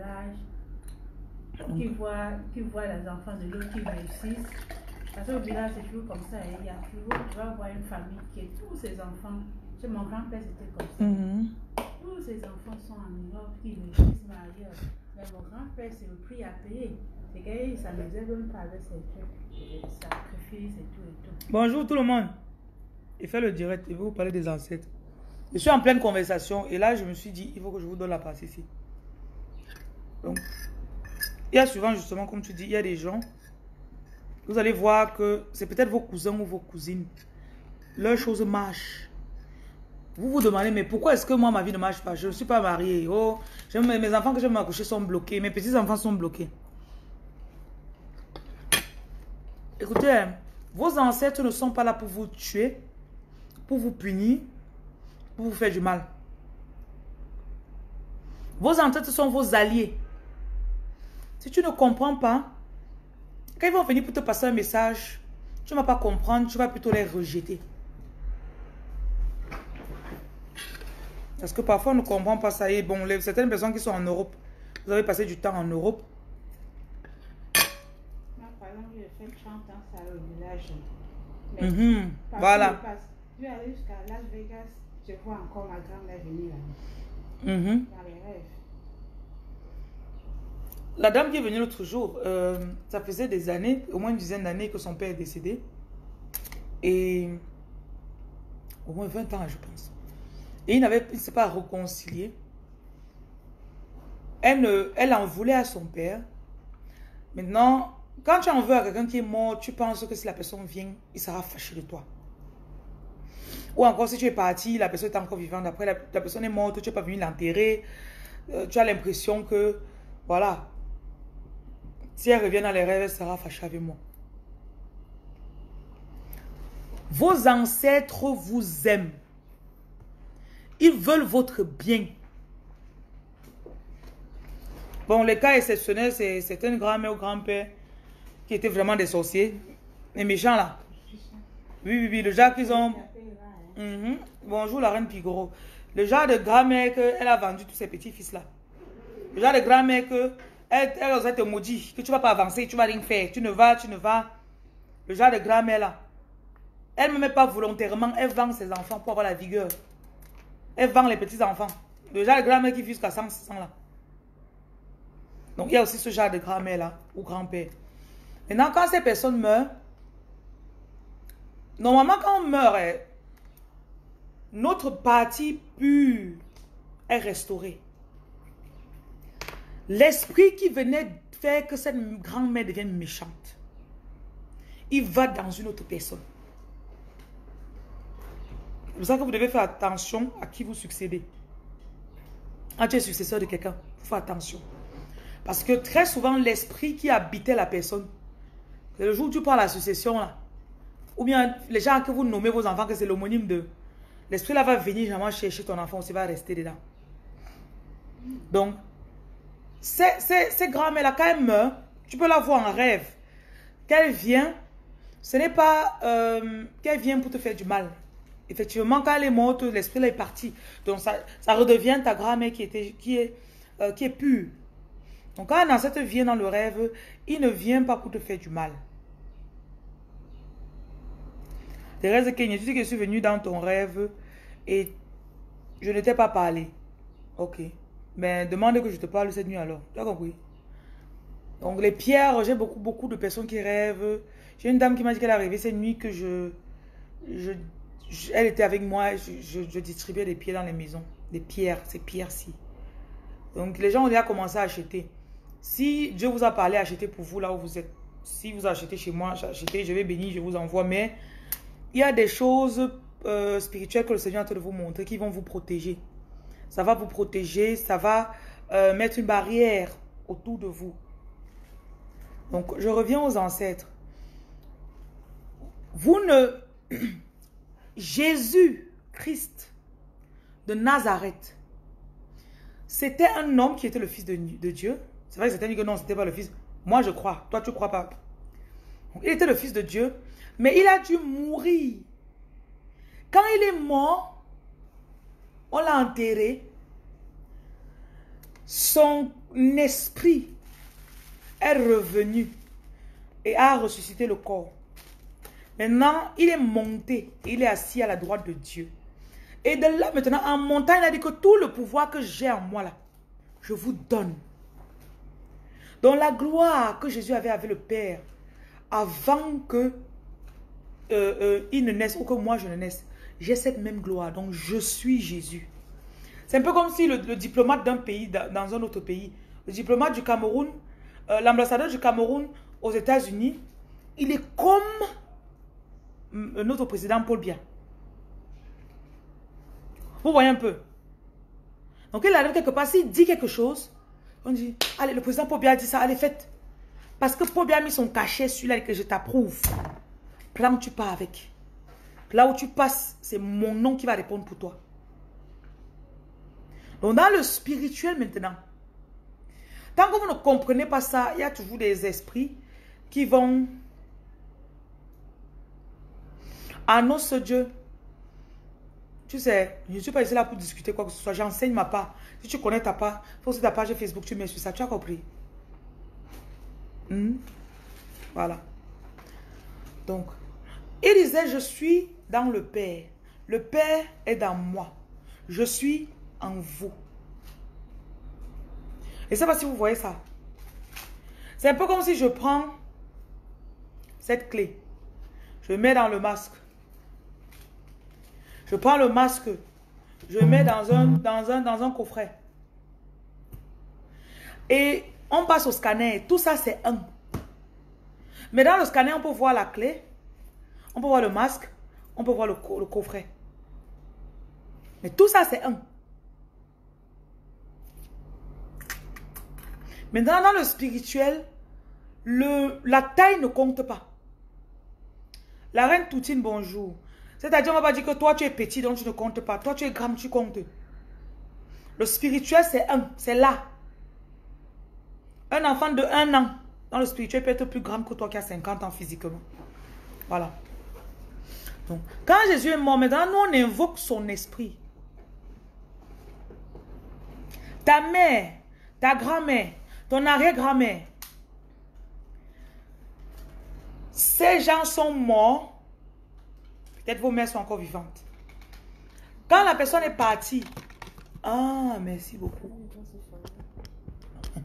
village, qui voit, qui voit les enfants de l'autre qui réussissent. Parce qu'au village, c'est toujours comme ça. hein. Il y a toujours, tu vas voir une famille qui est tous ses enfants. Chez mon grand-père, c'était comme ça. Mhm. Tous ses enfants sont en Europe, qui réussissent, ailleurs. Mais mon grand-père, c'est le prix à payer. C'est qu'il s'amusait même pas avec ses trucs, sacrifices et tout et tout. Bonjour tout le monde. Il fait le direct, il veut vous parler des ancêtres. Je suis en pleine conversation et là je me suis dit, il faut que je vous donne la passe ici. Donc, il y a souvent justement, comme tu dis, il y a des gens, vous allez voir que c'est peut-être vos cousins ou vos cousines. Leurs choses marchent. Vous vous demandez, mais pourquoi est-ce que moi ma vie ne marche pas? Je ne suis pas mariée. Oh, j'aime- mes enfants que vais m'accoucher sont bloqués. Mes petits-enfants sont bloqués. Écoutez, hein, vos ancêtres ne sont pas là pour vous tuer, pour vous punir, pour vous faire du mal. Vos ancêtres sont vos alliés. Si tu ne comprends pas, quand ils vont venir pour te passer un message, tu ne vas pas comprendre, tu vas plutôt les rejeter. Parce que parfois on ne comprend pas ça. Et bon, les- certaines personnes qui sont en Europe, vous avez passé du temps en Europe, Moi, par exemple, j'ai fait 30 ans ça au village. Mais Mhm, Voilà. je vais aller jusqu'à Las Vegas, je vois encore ma grand-mère venir là, Mhm. dans les rêves. La dame qui est venue l'autre jour, euh, ça faisait des années, au moins une dizaine d'années que son père est décédé. Et au moins 20 ans, je pense. Et il n'avait ne s'est pas réconcilié. Elle, ne- elle en voulait à son père. Maintenant, quand tu en veux à quelqu'un qui est mort, tu penses que si la personne vient, il sera fâché de toi. Ou encore, si tu es parti, la personne est encore vivante, après la, la personne est morte, tu n'es pas venu l'enterrer, euh, tu as l'impression que, voilà, si elle revient dans les rêves, elle sera fâchée avec moi. Vos ancêtres vous aiment. Ils veulent votre bien. Bon, les cas exceptionnels, c'est c'est une grand-mère ou grand-père qui étaient vraiment des sorciers. Les méchants là. Oui, oui, oui, le genre qu'ils ont... Mhm. Bonjour la reine Pigoro. Le genre de grand-mère qu'elle a vendu tous ses petits-fils là. Le genre de grand-mère que elle, elle te maudire, que tu vas pas avancer, tu vas rien faire, tu ne vas, tu ne vas. Le genre de grand-mère là. Elle ne met pas volontairement, elle vend ses enfants pour avoir la vigueur. Elle vend les petits-enfants. Le genre de grand-mère qui vit jusqu'à 100, 600 là. Donc il y a aussi ce genre de grand-mère là, ou grand-père. Maintenant, quand ces personnes meurent, normalement quand on meurt, eh, notre partie pure est restaurée. L'esprit qui venait faire que cette grand-mère devienne méchante, il va dans une autre personne. C'est pour ça que vous devez faire attention à qui vous succédez. Quand tu es successeur de quelqu'un, faire attention. Parce que très souvent, l'esprit qui habitait la personne, le jour où tu prends la succession, ou bien les gens que vous nommez vos enfants, que c'est l'homonyme de... L'esprit là va venir généralement chercher ton enfant aussi, va rester dedans. Donc, ces, grands-mères-là, quand elles tu peux la voir en rêve. Qu'elle vient, ce n'est pas euh, qu'elle vient pour te faire du mal. Effectivement, quand elle est morte, l'esprit est parti. Donc, ça, ça redevient ta grand-mère qui, qui, est, euh, qui est pure. Donc, quand un ancêtre vient dans le rêve, il ne vient pas pour te faire du mal. Thérèse Kenya, tu dis que je suis venue dans ton rêve et je ne t'ai pas parlé. Ok. Mais demande que je te parle cette nuit alors. Tu as compris? Donc les pierres, j'ai beaucoup, beaucoup de personnes qui rêvent. J'ai une dame qui m'a dit qu'elle a rêvé cette nuit que je, je, elle était avec moi, je, je- je distribuais des pierres dans les maisons. Des pierres, ces pierres-ci. Donc les gens ont déjà commencé à acheter. Si Dieu vous a parlé, achetez pour vous là où vous êtes. Si vous achetez chez moi, achetez, je vais bénir, je vous envoie. Mais il y a des choses euh, spirituelles que le Seigneur est en train de vous montrer qui vont vous protéger. Ça va vous protéger, ça va euh, mettre une barrière autour de vous. Donc, je reviens aux ancêtres. Vous ne... Jésus, Christ de Nazareth, c'était un homme qui était le fils de, Dieu. C'est vrai que certains disent que non, c'était pas le fils. Moi, je crois. Toi, tu crois pas. Il était le fils de Dieu, mais il a dû mourir. Quand il est mort, on l'a enterré. Son esprit est revenu et a ressuscité le corps. Maintenant, il est monté, il est assis à la droite de Dieu. Et de là, maintenant, en montant, il a dit que tout le pouvoir que j'ai en moi je vous donne. Dans la gloire que Jésus avait avec le Père, avant que euh, euh, il ne naisse ou que moi je ne naisse, j'ai cette même gloire. Donc, je suis Jésus. C'est un peu comme si le, diplomate d'un pays, dans un autre pays, le diplomate du Cameroun, euh, l'ambassadeur du Cameroun aux États-Unis, il est comme notre président Paul Biya. Vous voyez un peu. Donc il arrive quelque part, s'il dit quelque chose, on dit, allez, le président Paul Biya a dit ça, allez, faites. Parce que Paul Biya a mis son cachet celui-là et que je t'approuve. Là où tu pars avec. Là où tu passes, c'est mon nom qui va répondre pour toi. Donc dans le spirituel maintenant, tant que vous ne comprenez pas ça, il y a toujours des esprits qui vont annonce Dieu. Tu sais, je ne suis pas ici là pour discuter quoi que ce soit. J'enseigne ma part. Si tu connais ta part, faut aussi ta page Facebook, tu mets sur ça. Tu as compris? Hmm? Voilà. Donc, il disait, je suis dans le Père. Le Père est dans moi. Je suis en vous. Et ça, pas si vous voyez ça. C'est un peu comme si je prends cette clé. Je mets dans le masque. Je prends le masque. Je mets dans un, dans un, dans un coffret. Et on passe au scanner. Tout ça, c'est un. Mais dans le scanner, on peut voir la clé. On peut voir le masque. On peut voir le, coffret. Mais tout ça, c'est un. Maintenant, dans le spirituel, la taille ne compte pas. La reine Toutine, bonjour. C'est-à-dire, on va pas dire que toi, tu es petit, donc tu ne comptes pas. Toi, tu es grand, tu comptes. Le spirituel, c'est un, c'est là. Un enfant de un an, dans le spirituel, peut être plus grand que toi qui as 50 ans physiquement. Voilà. Quand Jésus est mort, maintenant, nous, on invoque son esprit. Ta mère, ta grand-mère, ton arrière-grand-mère, ces gens sont morts Peut-être vos mères sont encore vivantes. Quand la personne est partie, ah, merci beaucoup.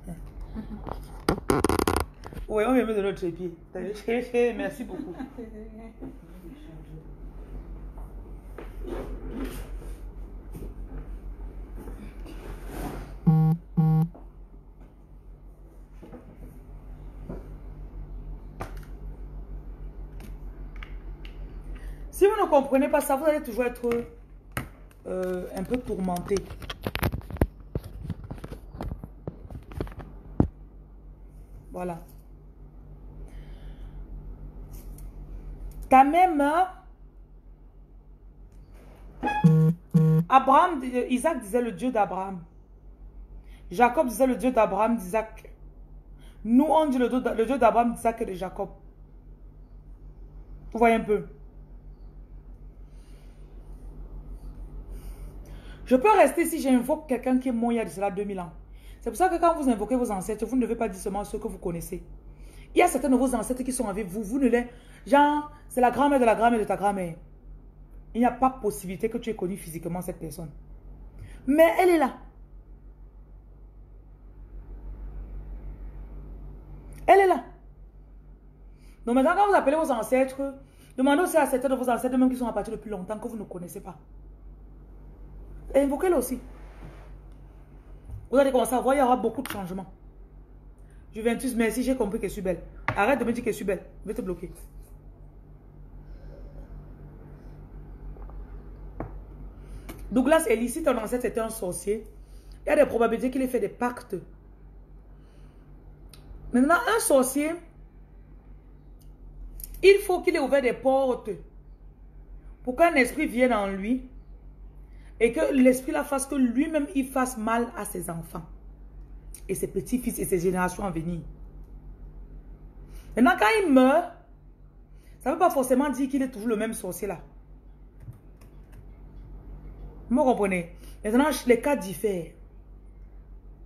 oui, on vient de notre pied. Merci beaucoup. Si vous ne comprenez pas ça, vous allez toujours être euh, un peu tourmenté. Voilà. Ta même Abraham, Isaac disait le Dieu d'Abraham. Jacob disait le Dieu d'Abraham, d'Isaac. Nous, on dit le Dieu d'Abraham, d'Isaac et de Jacob. Vous voyez un peu. Je peux rester si j'invoque quelqu'un qui est mort il y a de cela 2000 ans. C'est pour ça que quand vous invoquez vos ancêtres, vous ne devez pas dire seulement ceux que vous connaissez. Il y a certains de vos ancêtres qui sont avec vous. Vous ne les... Genre, c'est la grand-mère de la grand-mère de ta grand-mère. Il n'y a pas possibilité que tu aies connu physiquement cette personne. Mais elle est là. Elle est là. Donc maintenant, quand vous appelez vos ancêtres, demandez aussi à certains de vos ancêtres, même qui sont à partir depuis longtemps, que vous ne connaissez pas. Invoquez-le aussi. Vous allez commencer à voir, il y aura beaucoup de changements. Juventus, merci, j'ai compris que je suis belle. Arrête de me dire que je suis belle. Je vais te bloquer. Douglas Ellie, si ton ancêtre était un sorcier, il y a des probabilités qu'il ait fait des pactes. Maintenant, un sorcier, il faut qu'il ait ouvert des portes pour qu'un esprit vienne en lui et que l'esprit la fasse que lui-même il fasse mal à ses enfants. Et ses petits-fils et ses générations à venir. Maintenant, quand il meurt, ça ne veut pas forcément dire qu'il est toujours le même sorcier là. Vous me comprenez? Maintenant, les cas diffèrent.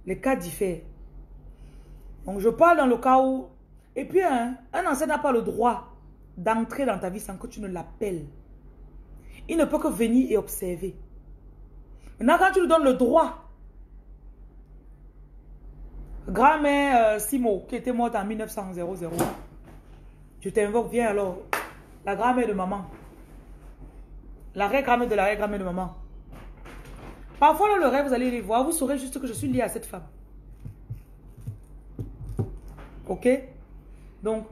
Les cas diffèrent. Donc, je parle dans le cas où... Et puis, hein, un ancien n'a pas le droit d'entrer dans ta vie sans que tu ne l'appelles. Il ne peut que venir et observer. Maintenant, quand tu lui donnes le droit, grand-mère euh, Simo, qui était morte en 1900, je t'invoque, viens alors, la grand-mère de maman, l'arrière-grand-mère de l'arrière-grand-mère de maman. Parfois, dans le rêve, vous allez les voir, vous saurez juste que je suis liée à cette femme. Ok? Donc,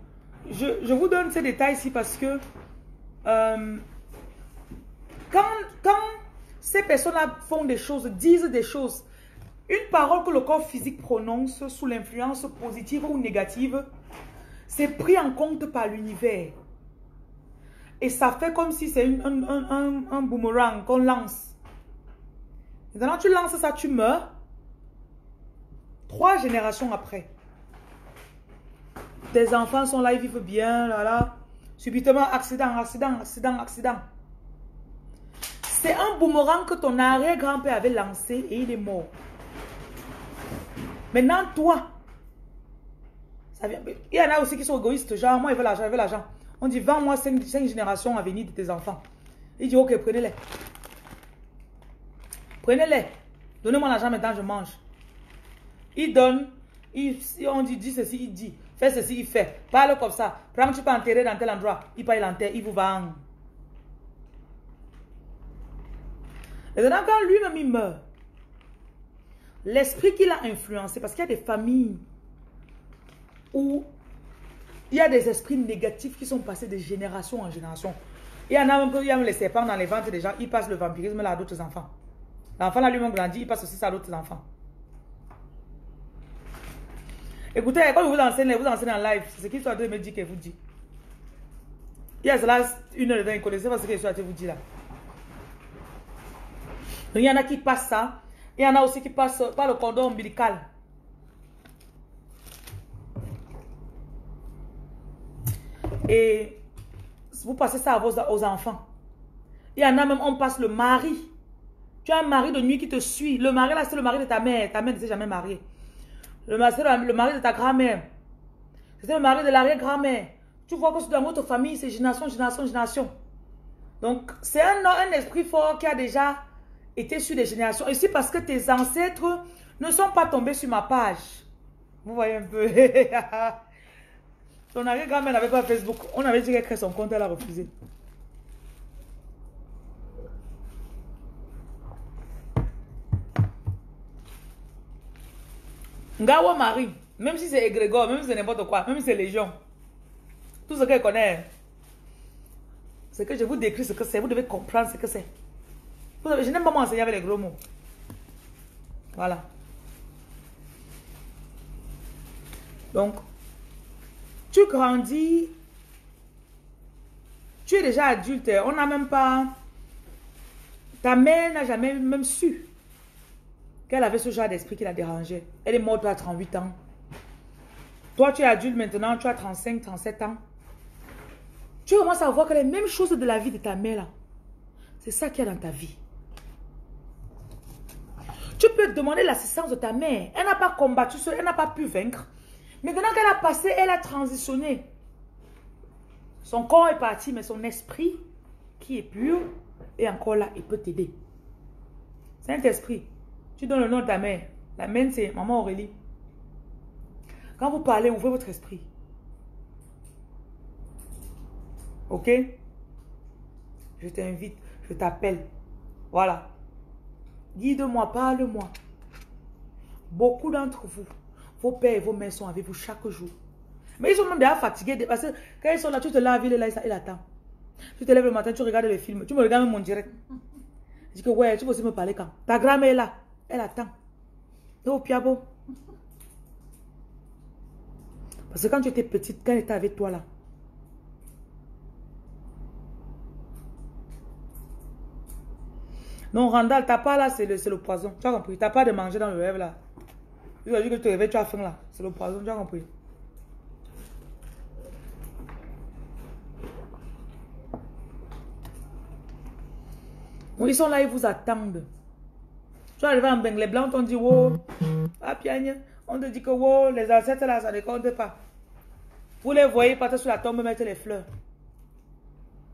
je, vous donne ces détails ici parce que euh, quand, ces personnes-là font des choses, disent des choses, une parole que le corps physique prononce sous l'influence positive ou négative, c'est pris en compte par l'univers. Et ça fait comme si c'est un, boomerang qu'on lance. Maintenant, tu lances ça, tu meurs. Trois générations après. Tes enfants sont là, ils vivent bien, là. Subitement, accident, accident, accident, accident. C'est un boomerang que ton arrière-grand-père avait lancé et il est mort. Maintenant, toi, ça vient, il y en a aussi qui sont égoïstes, genre, moi, il veut l'argent, il l'argent. On dit, vends-moi 5, générations à venir de tes enfants. Il dit, ok, prenez-les. Prenez-les. Donnez-moi l'argent maintenant, je mange. Il donne, il, on dit, dis ceci, il dit. Fais ceci, il fait. Parle comme ça. Prends, tu peux enterrer dans tel endroit. Il paye l'enterre, il vous vend. Et maintenant, quand lui-même il meurt, l'esprit qu'il a influencé, parce qu'il y a des familles où il y a des esprits négatifs qui sont passés de génération en génération. Il y en a même qui aiment les serpents dans les ventres des gens, ils passent le vampirisme là à d'autres enfants. L'enfant là lui-même grandit, il passe aussi ça à d'autres enfants. Écoutez, quand je vous enseigne, vous enseigne en live, c'est ce qu'il soit de me dire qu'elle vous dit. Il y a cela une heure de temps, vous connaissez pas ce qu'il soit de vous dire là. il y en a qui passent ça. Il y en a aussi qui passent par le cordon ombilical. Et vous passez ça à vos aux enfants. Il y en a même, on passe le mari. Tu as un mari de nuit qui te suit. Le mari là, c'est le mari de ta mère. Ta mère ne s'est jamais mariée. Le mari, le mari de ta grand-mère. C'est le mari de l'arrière-grand-mère. Tu vois que c'est dans votre famille, c'est génération, génération, génération. Donc, c'est un, un esprit fort qui a déjà été sur des générations. Et c'est parce que tes ancêtres ne sont pas tombés sur ma page. Vous voyez un peu. Ton arrière-grand-mère n'avait pas Facebook. On avait dit qu'elle crée son compte, elle a refusé. Ngawa Marie, même si c'est égrégore, même si c'est n'importe quoi, même si c'est Légion, tout ce qu'elle connaît, c'est que je vous décris ce que c'est, vous devez comprendre ce que c'est. Je n'aime pas m'enseigner avec les gros mots. Voilà. Donc, tu grandis, tu es déjà adulte, on n'a même pas... Ta mère n'a jamais même su qu'elle avait ce genre d'esprit qui la dérangeait. Elle est morte à 38 ans. Toi, tu es adulte maintenant, tu as 35, 37 ans. Tu commences à voir que les mêmes choses de la vie de ta mère, là, c'est ça qu'il y a dans ta vie. Tu peux demander l'assistance de ta mère. Elle n'a pas combattu, elle n'a pas pu vaincre. Maintenant qu'elle a passé, elle a transitionné. Son corps est parti, mais son esprit, qui est pur, est encore là et peut t'aider. Saint-Esprit, tu donnes le nom de ta mère. La mienne, c'est Maman Aurélie. Quand vous parlez, ouvrez votre esprit. Ok? Je t'invite, je t'appelle. Voilà. Guide-moi, parle-moi. Beaucoup d'entre vous, vos pères et vos mères sont avec vous chaque jour. Mais ils sont même déjà fatigués parce que quand ils sont là, tu te laves, il est là, il attend. Tu te lèves le matin, tu regardes le film, tu me regardes même mon direct. Je dis que ouais, tu peux aussi me parler quand? Ta grand-mère est là, elle attend. au piabo. Parce que quand tu étais petite, quand elle était avec toi là, Non, Randall, t'as pas là, c'est le, le poison. Tu as compris? T'as pas de manger dans le rêve là. Tu as dit que tu te réveilles, tu as faim là. C'est le poison, tu as compris? ils sont là, ils vous attendent. Tu arrives en Beng, les blancs t'ont dit, oh, ah, On te dit que wow, les ancêtres là, ça ne compte pas. Vous les voyez partir sur la tombe mettre les fleurs.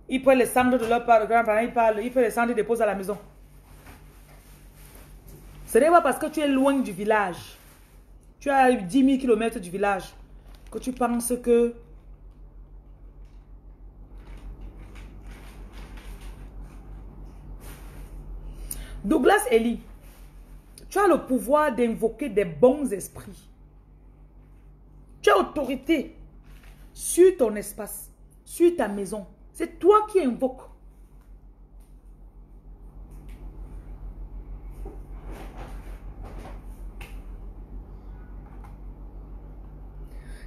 Ils prennent les cendres de leur grand-parents, ils parlent, ils prennent les cendres, ils déposent à la maison. Ce n'est pas parce que tu es loin du village, tu as 10 000 km du village, que tu penses que Douglas Ellie, tu as le pouvoir d'invoquer des bons esprits. Tu as autorité sur ton espace, sur ta maison. C'est toi qui invoques.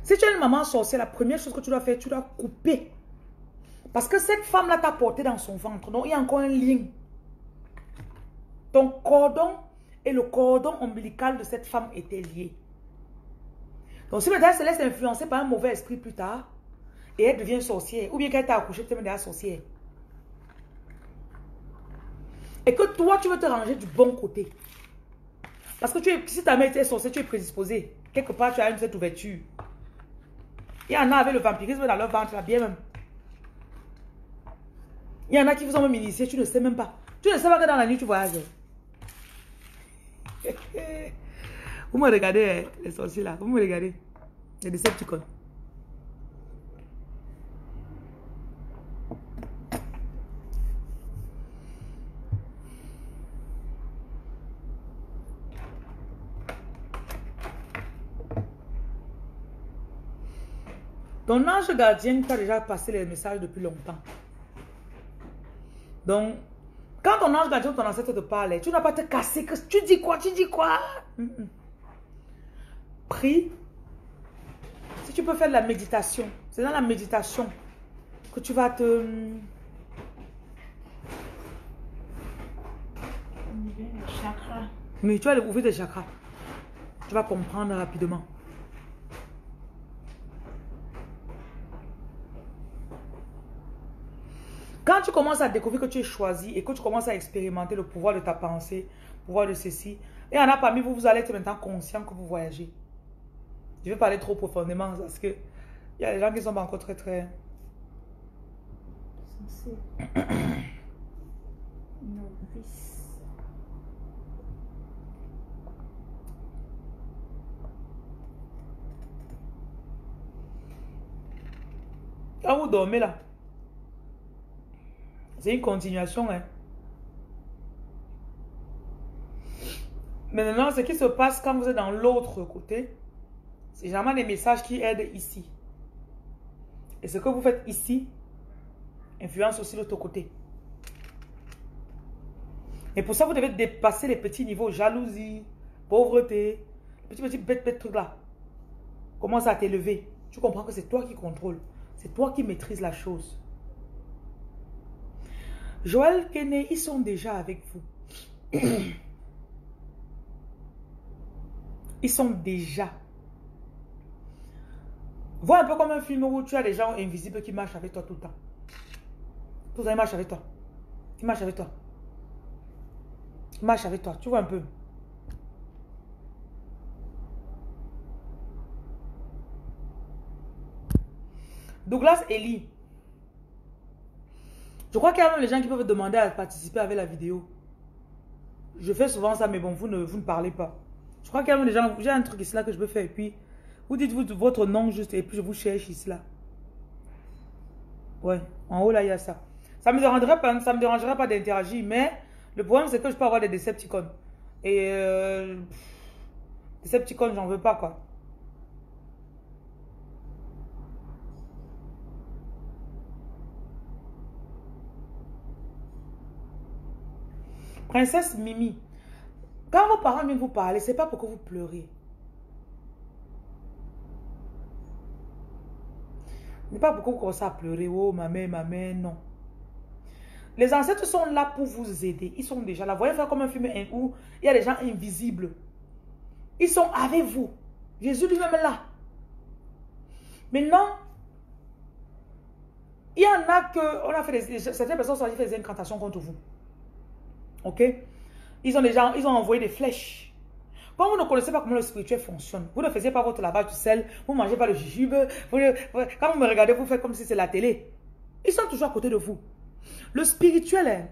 Si tu es une maman sorcière, la première chose que tu dois faire, tu dois couper. Parce que cette femme-là t'a porté dans son ventre. Donc, il y a encore un lien. Ton cordon et le cordon ombilical de cette femme étaient liés. Donc, si elle se laisse influencer par un mauvais esprit plus tard, et elle devient sorcière, ou bien qu'elle t'a accouché, tu es sorcière. Et que toi, tu veux te ranger du bon côté. Parce que tu si ta mère était sorcière, tu es prédisposé. Quelque part, tu as une cette ouverture. Il y en a avec le vampirisme dans leur ventre, là, bien même. Il y en a qui vous ont même initié, tu ne sais même pas. Tu ne sais pas que dans la nuit, tu voyages. vous me regardez, les sorciers là, vous me regardez. Les Decepticons. Ton ange gardien t'a déjà passé les messages depuis longtemps. Donc, quand ton ange gardien ton ancêtre te parle, tu n'as pas te casser. Que tu dis quoi Tu dis quoi? Prie. Si tu peux faire de la méditation, c'est dans la méditation que tu vas te... Mais tu vas ouvrir des chakras. Tu vas comprendre rapidement. Quand tu commences à découvrir que tu es choisi et que tu commences à expérimenter le pouvoir de ta pensée, le pouvoir de ceci, et en a parmi vous, vous allez être maintenant conscient que vous voyagez. Je vais parler trop profondément parce que il y a des gens qui sont encore très très... Quand vous dormez là, c'est une continuation. Hein. Maintenant, ce qui se passe quand vous êtes dans l'autre côté, c'est généralement des messages qui aident ici. Et ce que vous faites ici influence aussi l'autre côté. Et pour ça, vous devez dépasser les petits niveaux, jalousie, pauvreté, petits, petits, bêtes, bêtes trucs là. Commence à t'élever. Tu comprends que c'est toi qui contrôle. C'est toi qui maîtrise la chose. Joël Kenney, ils sont déjà avec vous. Ils sont déjà. Vois un peu comme un film où tu as des gens invisibles qui marchent avec toi tout le temps. Tout le temps, ils marchent avec toi. Ils marchent avec toi. Ils marchent avec toi. Tu vois un peu. Douglas Ellie. Je crois qu'il y a même les gens qui peuvent demander à participer avec la vidéo. Je fais souvent ça, mais bon, vous ne, vous ne parlez pas. Je crois qu'il y a même des gens, j'ai un truc ici là que je peux faire, et puis vous dites vous, votre nom juste, et puis je vous cherche ici là. Ouais, en haut là, il y a ça. Ça me dérangerait pas, ça me dérangerait pas d'interagir, mais le problème c'est que je peux avoir des Decepticons. Et euh, Decepticons, j'en veux pas quoi. Princesse Mimi, quand vos parents viennent vous parler, c'est pas pour que vous pleurez. Ce n'est pas pour que vous commencez à pleurer. Oh, ma mère, ma mère, non. Les ancêtres sont là pour vous aider. Ils sont déjà là. Vous voyez faire comme un film où il y a des gens invisibles. Ils sont avec vous. Jésus lui-même est là. Maintenant, il y en a que, on a fait certaines personnes ont fait des incantations contre vous. Ok? Ils ont déjà, ils ont envoyé des flèches Quand vous ne connaissez pas comment le spirituel fonctionne, vous ne faisiez pas votre lavage du sel, vous ne mangez pas le jujube, quand vous me regardez, vous faites comme si c'est la télé. Ils sont toujours à côté de vous. Le spirituel, hein,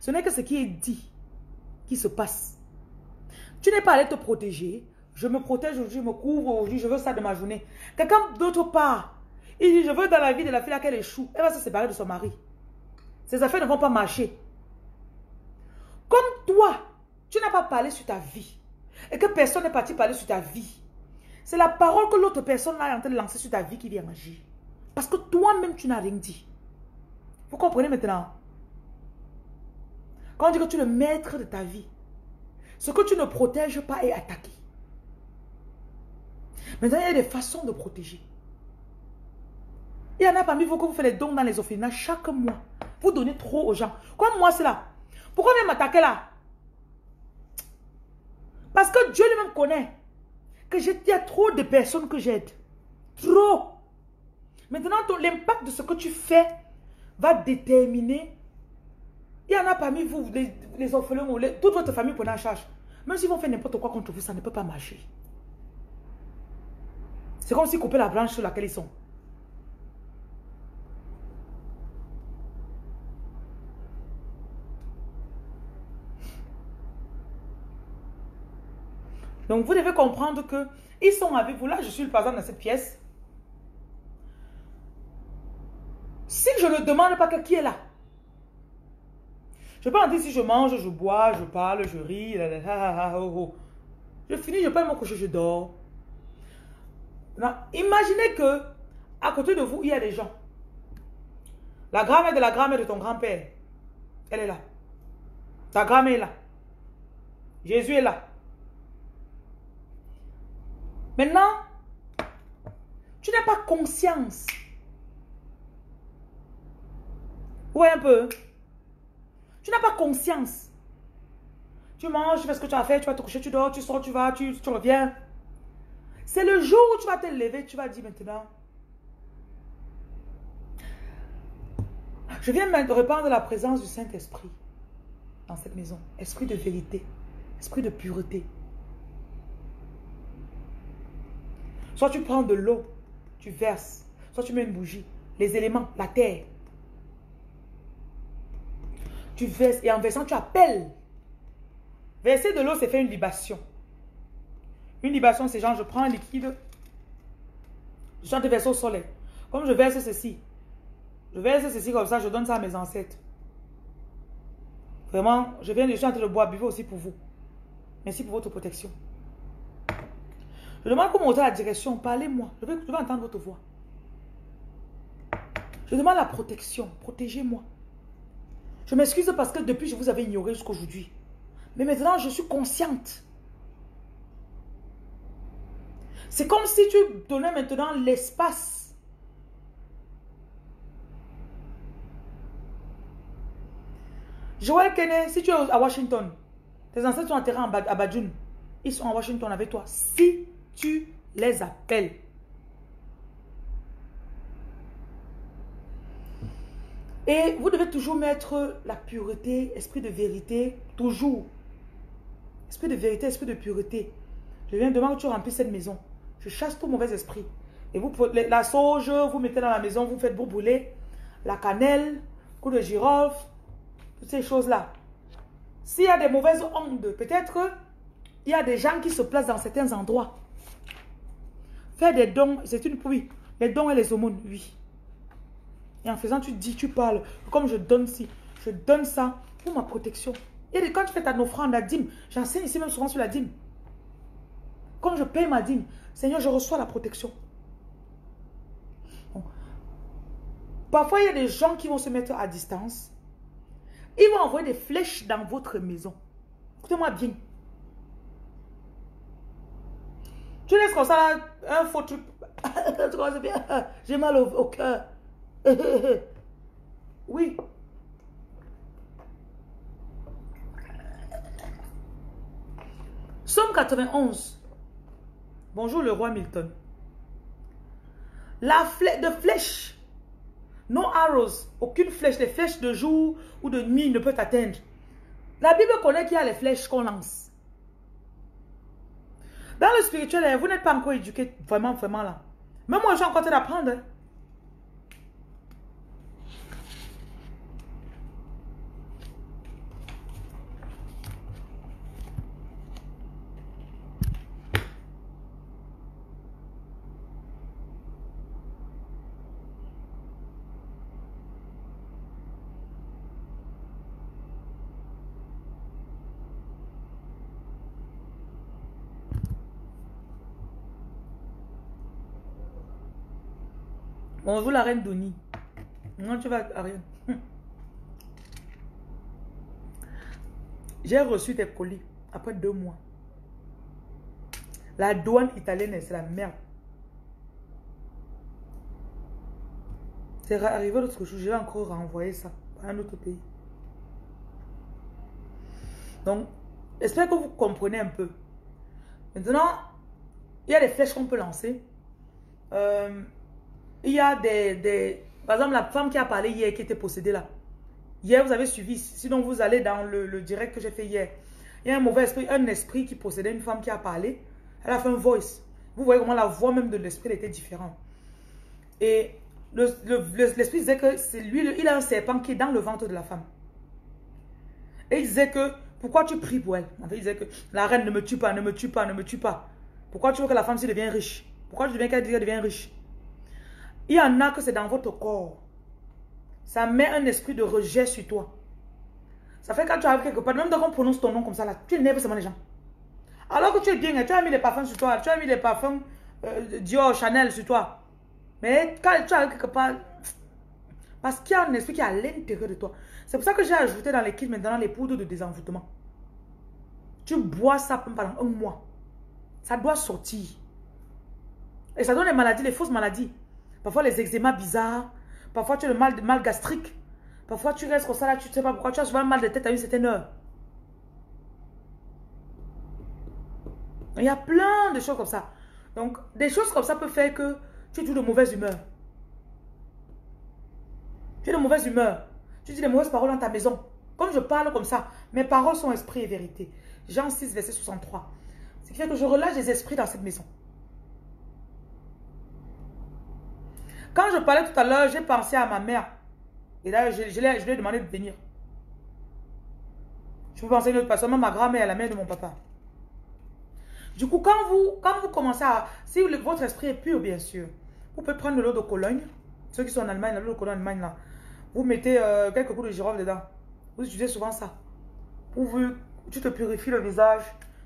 ce n'est que ce qui est dit qui se passe. Tu n'es pas allé te protéger. Je me protège aujourd'hui, je me couvre aujourd'hui, je veux ça de ma journée. Quelqu'un d'autre part, il dit, je veux dans la vie de la fille laquelle échoue. Elle va se séparer de son mari. Ses affaires ne vont pas marcher. Comme toi, tu n'as pas parlé sur ta vie. Et que personne n'est parti parler sur ta vie. C'est la parole que l'autre personne est en train de lancer sur ta vie qui vient agir. Parce que toi-même, tu n'as rien dit. Vous comprenez maintenant? Quand on dit que tu es le maître de ta vie, ce que tu ne protèges pas est attaqué. Maintenant, il y a des façons de protéger. Il y en a parmi vous que vous faites des dons dans les orphelinats chaque mois. Vous donnez trop aux gens. Comme moi, c'est là. Pourquoi même m'attaquer là? Parce que Dieu lui-même connaît que il y a trop de personnes que j'aide. Trop. Maintenant, l'impact de ce que tu fais va déterminer. Il y en a parmi vous, les, orphelins, toute votre famille prenez en charge. Même s'ils vont faire n'importe quoi contre vous, ça ne peut pas marcher. C'est comme si couper la branche sur laquelle ils sont. Donc vous devez comprendre que ils sont avec vous. Là, je suis par exemple dans cette pièce. Si je ne demande pas que qui est là, je peux en dire si je mange, je bois, je parle, je ris, oh, oh. je finis, je peux mon coucher, je dors. imaginez que à côté de vous, il y a des gens. La grand-mère de la grand-mère de ton grand-père, elle est là. Ta grand-mère est là. Jésus est là. Maintenant, tu n'as pas conscience. Ouais, un peu. Tu n'as pas conscience. Tu manges, tu fais ce que tu as fait, tu vas te coucher, tu dors, tu sors, tu vas, tu, reviens. C'est le jour où tu vas te lever, tu vas dire maintenant. Je viens de répandre la présence du Saint-Esprit dans cette maison. Esprit de vérité, esprit de pureté, Soit tu prends de l'eau, tu verses. Soit tu mets une bougie. Les éléments, la terre. Tu verses et en versant, tu appelles. Verser de l'eau, c'est faire une libation. Une libation, c'est genre, je prends un liquide, je chante verser au soleil. Comme je verse ceci, je verse ceci comme ça, je donne ça à mes ancêtres. Vraiment, je viens de chanter le bois, buvez aussi pour vous. Merci pour votre protection. Je demande comment monter la direction. Parlez-moi. Je veux, entendre votre voix. Je demande la protection. Protégez-moi. Je m'excuse parce que depuis, je vous avais ignoré jusqu'aujourd'hui. Mais maintenant, je suis consciente. C'est comme si tu donnais maintenant l'espace. Joël Kennedy, si tu es à Washington, tes ancêtres sont enterrés à Badjun. Ils sont à Washington avec toi. Si tu les appelles. Et vous devez toujours mettre la pureté, esprit de vérité, toujours. Esprit de vérité, esprit de pureté. Je viens demander que tu remplis cette maison. Je chasse tout mauvais esprit. Et vous, la sauge, vous mettez dans la maison, vous faites bourboulé. La cannelle, coup de girofle, toutes ces choses-là. S'il y a des mauvaises ondes, peut-être il y a des gens qui se placent dans certains endroits. Faire des dons, c'est une oui. Les dons et les aumônes, oui. Et en faisant, tu dis, tu parles. Comme je donne ci, je donne ça pour ma protection. Et quand tu fais ta offrande, la dîme, j'enseigne ici même souvent sur la dîme. Quand je paye ma dîme, Seigneur, je reçois la protection. Parfois, il y a des gens qui vont se mettre à distance. Ils vont envoyer des flèches dans votre maison. Écoutez-moi bien. Tu laisses ça un faux truc. J'ai mal au, cœur. oui. Somme 91. Bonjour le roi Milton. La flèche de flèche. No arrows. Aucune flèche. Les flèches de jour ou de nuit ne peut atteindre. La Bible connaît qu'il y a les flèches qu'on lance. Dans le spirituel, hein, vous n'êtes pas encore éduqué vraiment, vraiment là. Même moi, suis encore d'apprendre. Bonjour la reine Doni. Non, tu vas à rien. J'ai reçu tes colis après deux mois. La douane italienne, c'est la merde. C'est arrivé l'autre jour, je vais encore renvoyer ça à un autre pays. Donc, j'espère que vous comprenez un peu. Maintenant, il y a des flèches qu'on peut lancer. Euh, il y a des, des, Par exemple, la femme qui a parlé hier, qui était possédée là. Hier, vous avez suivi. Sinon, vous allez dans le, direct que j'ai fait hier. Il y a un mauvais esprit, un esprit qui possédait une femme qui a parlé. Elle a fait un voice. Vous voyez comment la voix même de l'esprit était différente. Et l'esprit le, disait que c'est lui, il a un serpent qui est dans le ventre de la femme. Et il disait que, pourquoi tu pries pour elle? Il disait que la reine ne me tue pas, ne me tue pas, ne me tue pas. Pourquoi tu veux que la femme se devienne riche? Pourquoi tu veux qu'elle devienne riche? Il y en a que c'est dans votre corps. Ça met un esprit de rejet sur toi. Ça fait quand tu arrives quelque part, même quand on prononce ton nom comme ça, là, tu énerves seulement les gens. Alors que tu es bien, tu as mis des parfums sur toi, tu as mis des parfums euh, Dior, Chanel sur toi. Mais quand tu arrives quelque part, parce qu'il y a un esprit qui est à l'intérieur de toi. C'est pour ça que j'ai ajouté dans les kits maintenant les poudres de désenvoûtement. Tu bois ça pendant un mois. Ça doit sortir. Et ça donne les maladies, les fausses maladies. Parfois les eczémas bizarres. Parfois tu as le mal, mal gastrique. Parfois tu restes comme ça là, tu ne sais pas pourquoi. Tu as souvent mal de tête à une certaine heure. Il y a plein de choses comme ça. Donc, des choses comme ça peuvent faire que tu es de mauvaise humeur. Tu es de mauvaise humeur. Tu dis des mauvaises paroles dans ta maison. Comme je parle comme ça, mes paroles sont esprit et vérité. Jean 6, verset 63. Ce qui fait que je relâche les esprits dans cette maison. Quand je parlais tout à l'heure, j'ai pensé à ma mère. Et là, je, lui ai demandé de venir. Je peux penser à une autre personne, même ma grand-mère la mère de mon papa. Du coup, quand vous, commencez à... Si votre esprit est pur, bien sûr, vous pouvez prendre l'eau de Cologne. Ceux qui sont en Allemagne, l'eau de Cologne en Allemagne, là. Vous mettez euh, quelques coups de girofle dedans. Vous utilisez souvent ça. Pour vous, tu te purifies le visage.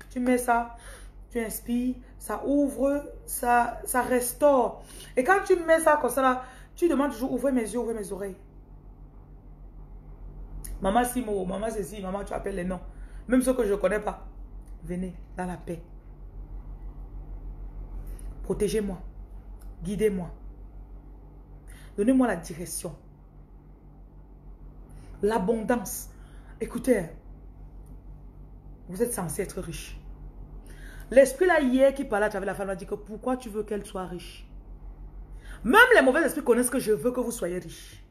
Tu mets ça, tu inspires, ça ouvre, ça, ça restaure. Et quand tu mets ça comme ça, tu demandes toujours, ouvrez mes yeux, ouvrez mes oreilles. Maman Simo, maman ceci, maman tu appelles les noms. Même ceux que je ne connais pas. Venez dans la paix. Protégez-moi. Guidez-moi. Donnez-moi la direction. L'abondance. Écoutez, vous êtes censé être riche. L'esprit là hier qui parlait avec la femme a dit que pourquoi tu veux qu'elle soit riche? Même les mauvais esprits connaissent que je veux que vous soyez riche.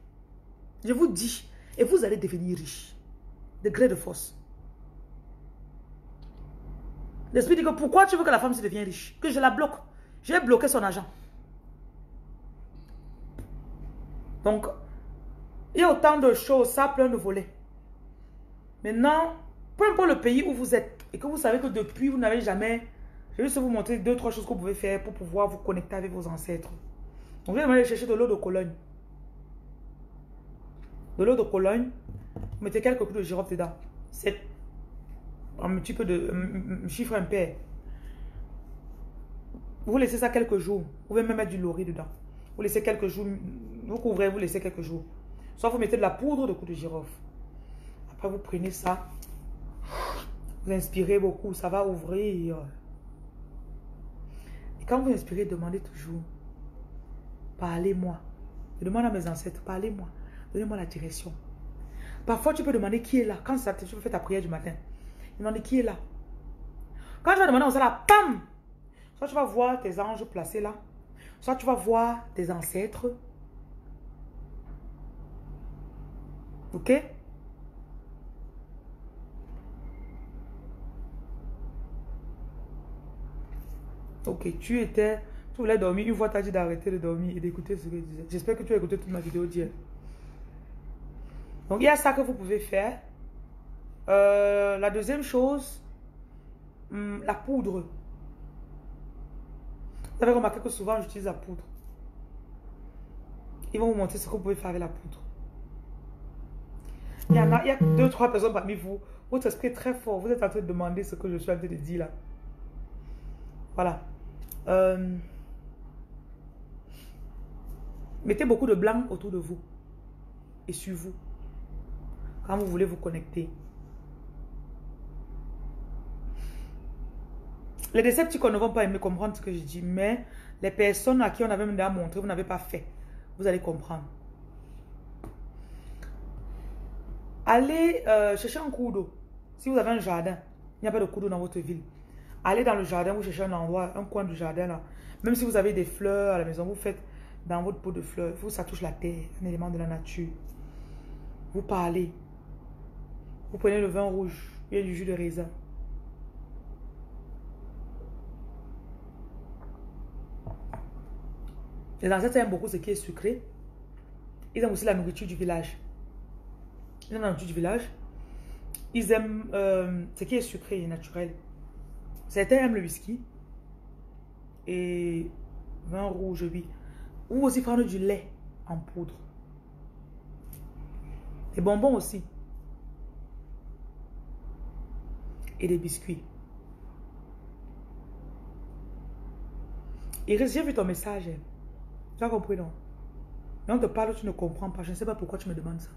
Je vous dis, et vous allez devenir riche. De gré de force. L'esprit dit que pourquoi tu veux que la femme se devienne riche? Que je la bloque. J'ai bloqué son argent. Donc, il y a autant de choses, ça plein de volets. Maintenant, peu importe le pays où vous êtes et que vous savez que depuis vous n'avez jamais, je vais juste vous montrer deux, trois choses que vous pouvez faire pour pouvoir vous connecter avec vos ancêtres. Donc, je vais aller chercher de l'eau de Cologne. De l'eau de Cologne, vous mettez quelques coups de girofle dedans. C'est un petit peu de un chiffre impair. Vous laissez ça quelques jours. Vous pouvez même mettre du laurier dedans. Vous laissez quelques jours. Vous couvrez, vous laissez quelques jours. Soit vous mettez de la poudre de coups de girofle. Après, vous prenez ça. Vous inspirez beaucoup. Ça va ouvrir. Et quand vous inspirez, demandez toujours. Parlez-moi. Je demande à mes ancêtres, parlez-moi. Donnez-moi la direction. Parfois, tu peux demander qui est là. Quand ça, tu fais ta prière du matin. Demandez qui est là. Quand tu vas demander, on là, pam Soit tu vas voir tes anges placés là. Soit tu vas voir tes ancêtres. Ok? Ok, tu étais, tu voulais dormir, une fois tu as dit d'arrêter de dormir et d'écouter ce que je disais. J'espère que tu as écouté toute ma vidéo d'hier. Donc il y a ça que vous pouvez faire. Euh, la deuxième chose, hum, la poudre. Vous avez remarqué que souvent j'utilise la poudre. Ils vont vous montrer ce que vous pouvez faire avec la poudre. Il y en a, il y a deux, trois personnes parmi vous. Votre esprit est très fort. Vous êtes en train de demander ce que je suis en train de dire là. Voilà. Euh, mettez beaucoup de blanc autour de vous et sur vous quand vous voulez vous connecter. Les décepticons ne vont pas aimer comprendre ce que je dis, mais les personnes à qui on avait même déjà montré, vous n'avez pas fait. Vous allez comprendre. Allez euh, chercher un cours d'eau. Si vous avez un jardin, il n'y a pas de cours d'eau dans votre ville. Allez dans le jardin, vous cherchez un endroit, un coin du jardin là. Même si vous avez des fleurs à la maison, vous faites dans votre pot de fleurs. Vous, ça touche la terre, un élément de la nature. Vous parlez. Vous prenez le vin rouge, a du jus de raisin. Les ancêtres aiment beaucoup ce qui est sucré. Ils aiment aussi la nourriture du village. Ils aiment la nourriture du village. Ils aiment euh, ce qui est sucré et naturel. Certains aiment le whisky. Et vin rouge, oui. Ou aussi prendre du lait en poudre. Des bonbons aussi. Et des biscuits. Et j'ai vu ton message. Tu as compris, non? Mais on te parle, tu ne comprends pas. Je ne sais pas pourquoi tu me demandes ça.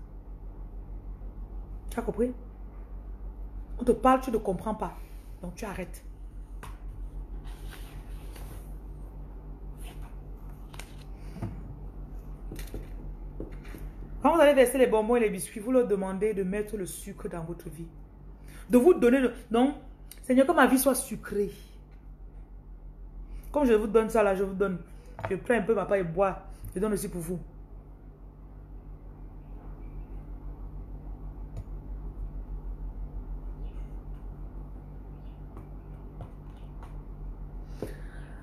Tu as compris? On te parle, tu ne comprends pas. Donc tu arrêtes. Vous allez verser les bonbons et les biscuits, vous leur demandez de mettre le sucre dans votre vie. De vous donner le... Non, Seigneur, que ma vie soit sucrée. Comme je vous donne ça là, je vous donne. Je prends un peu, papa, et bois. Je donne aussi pour vous.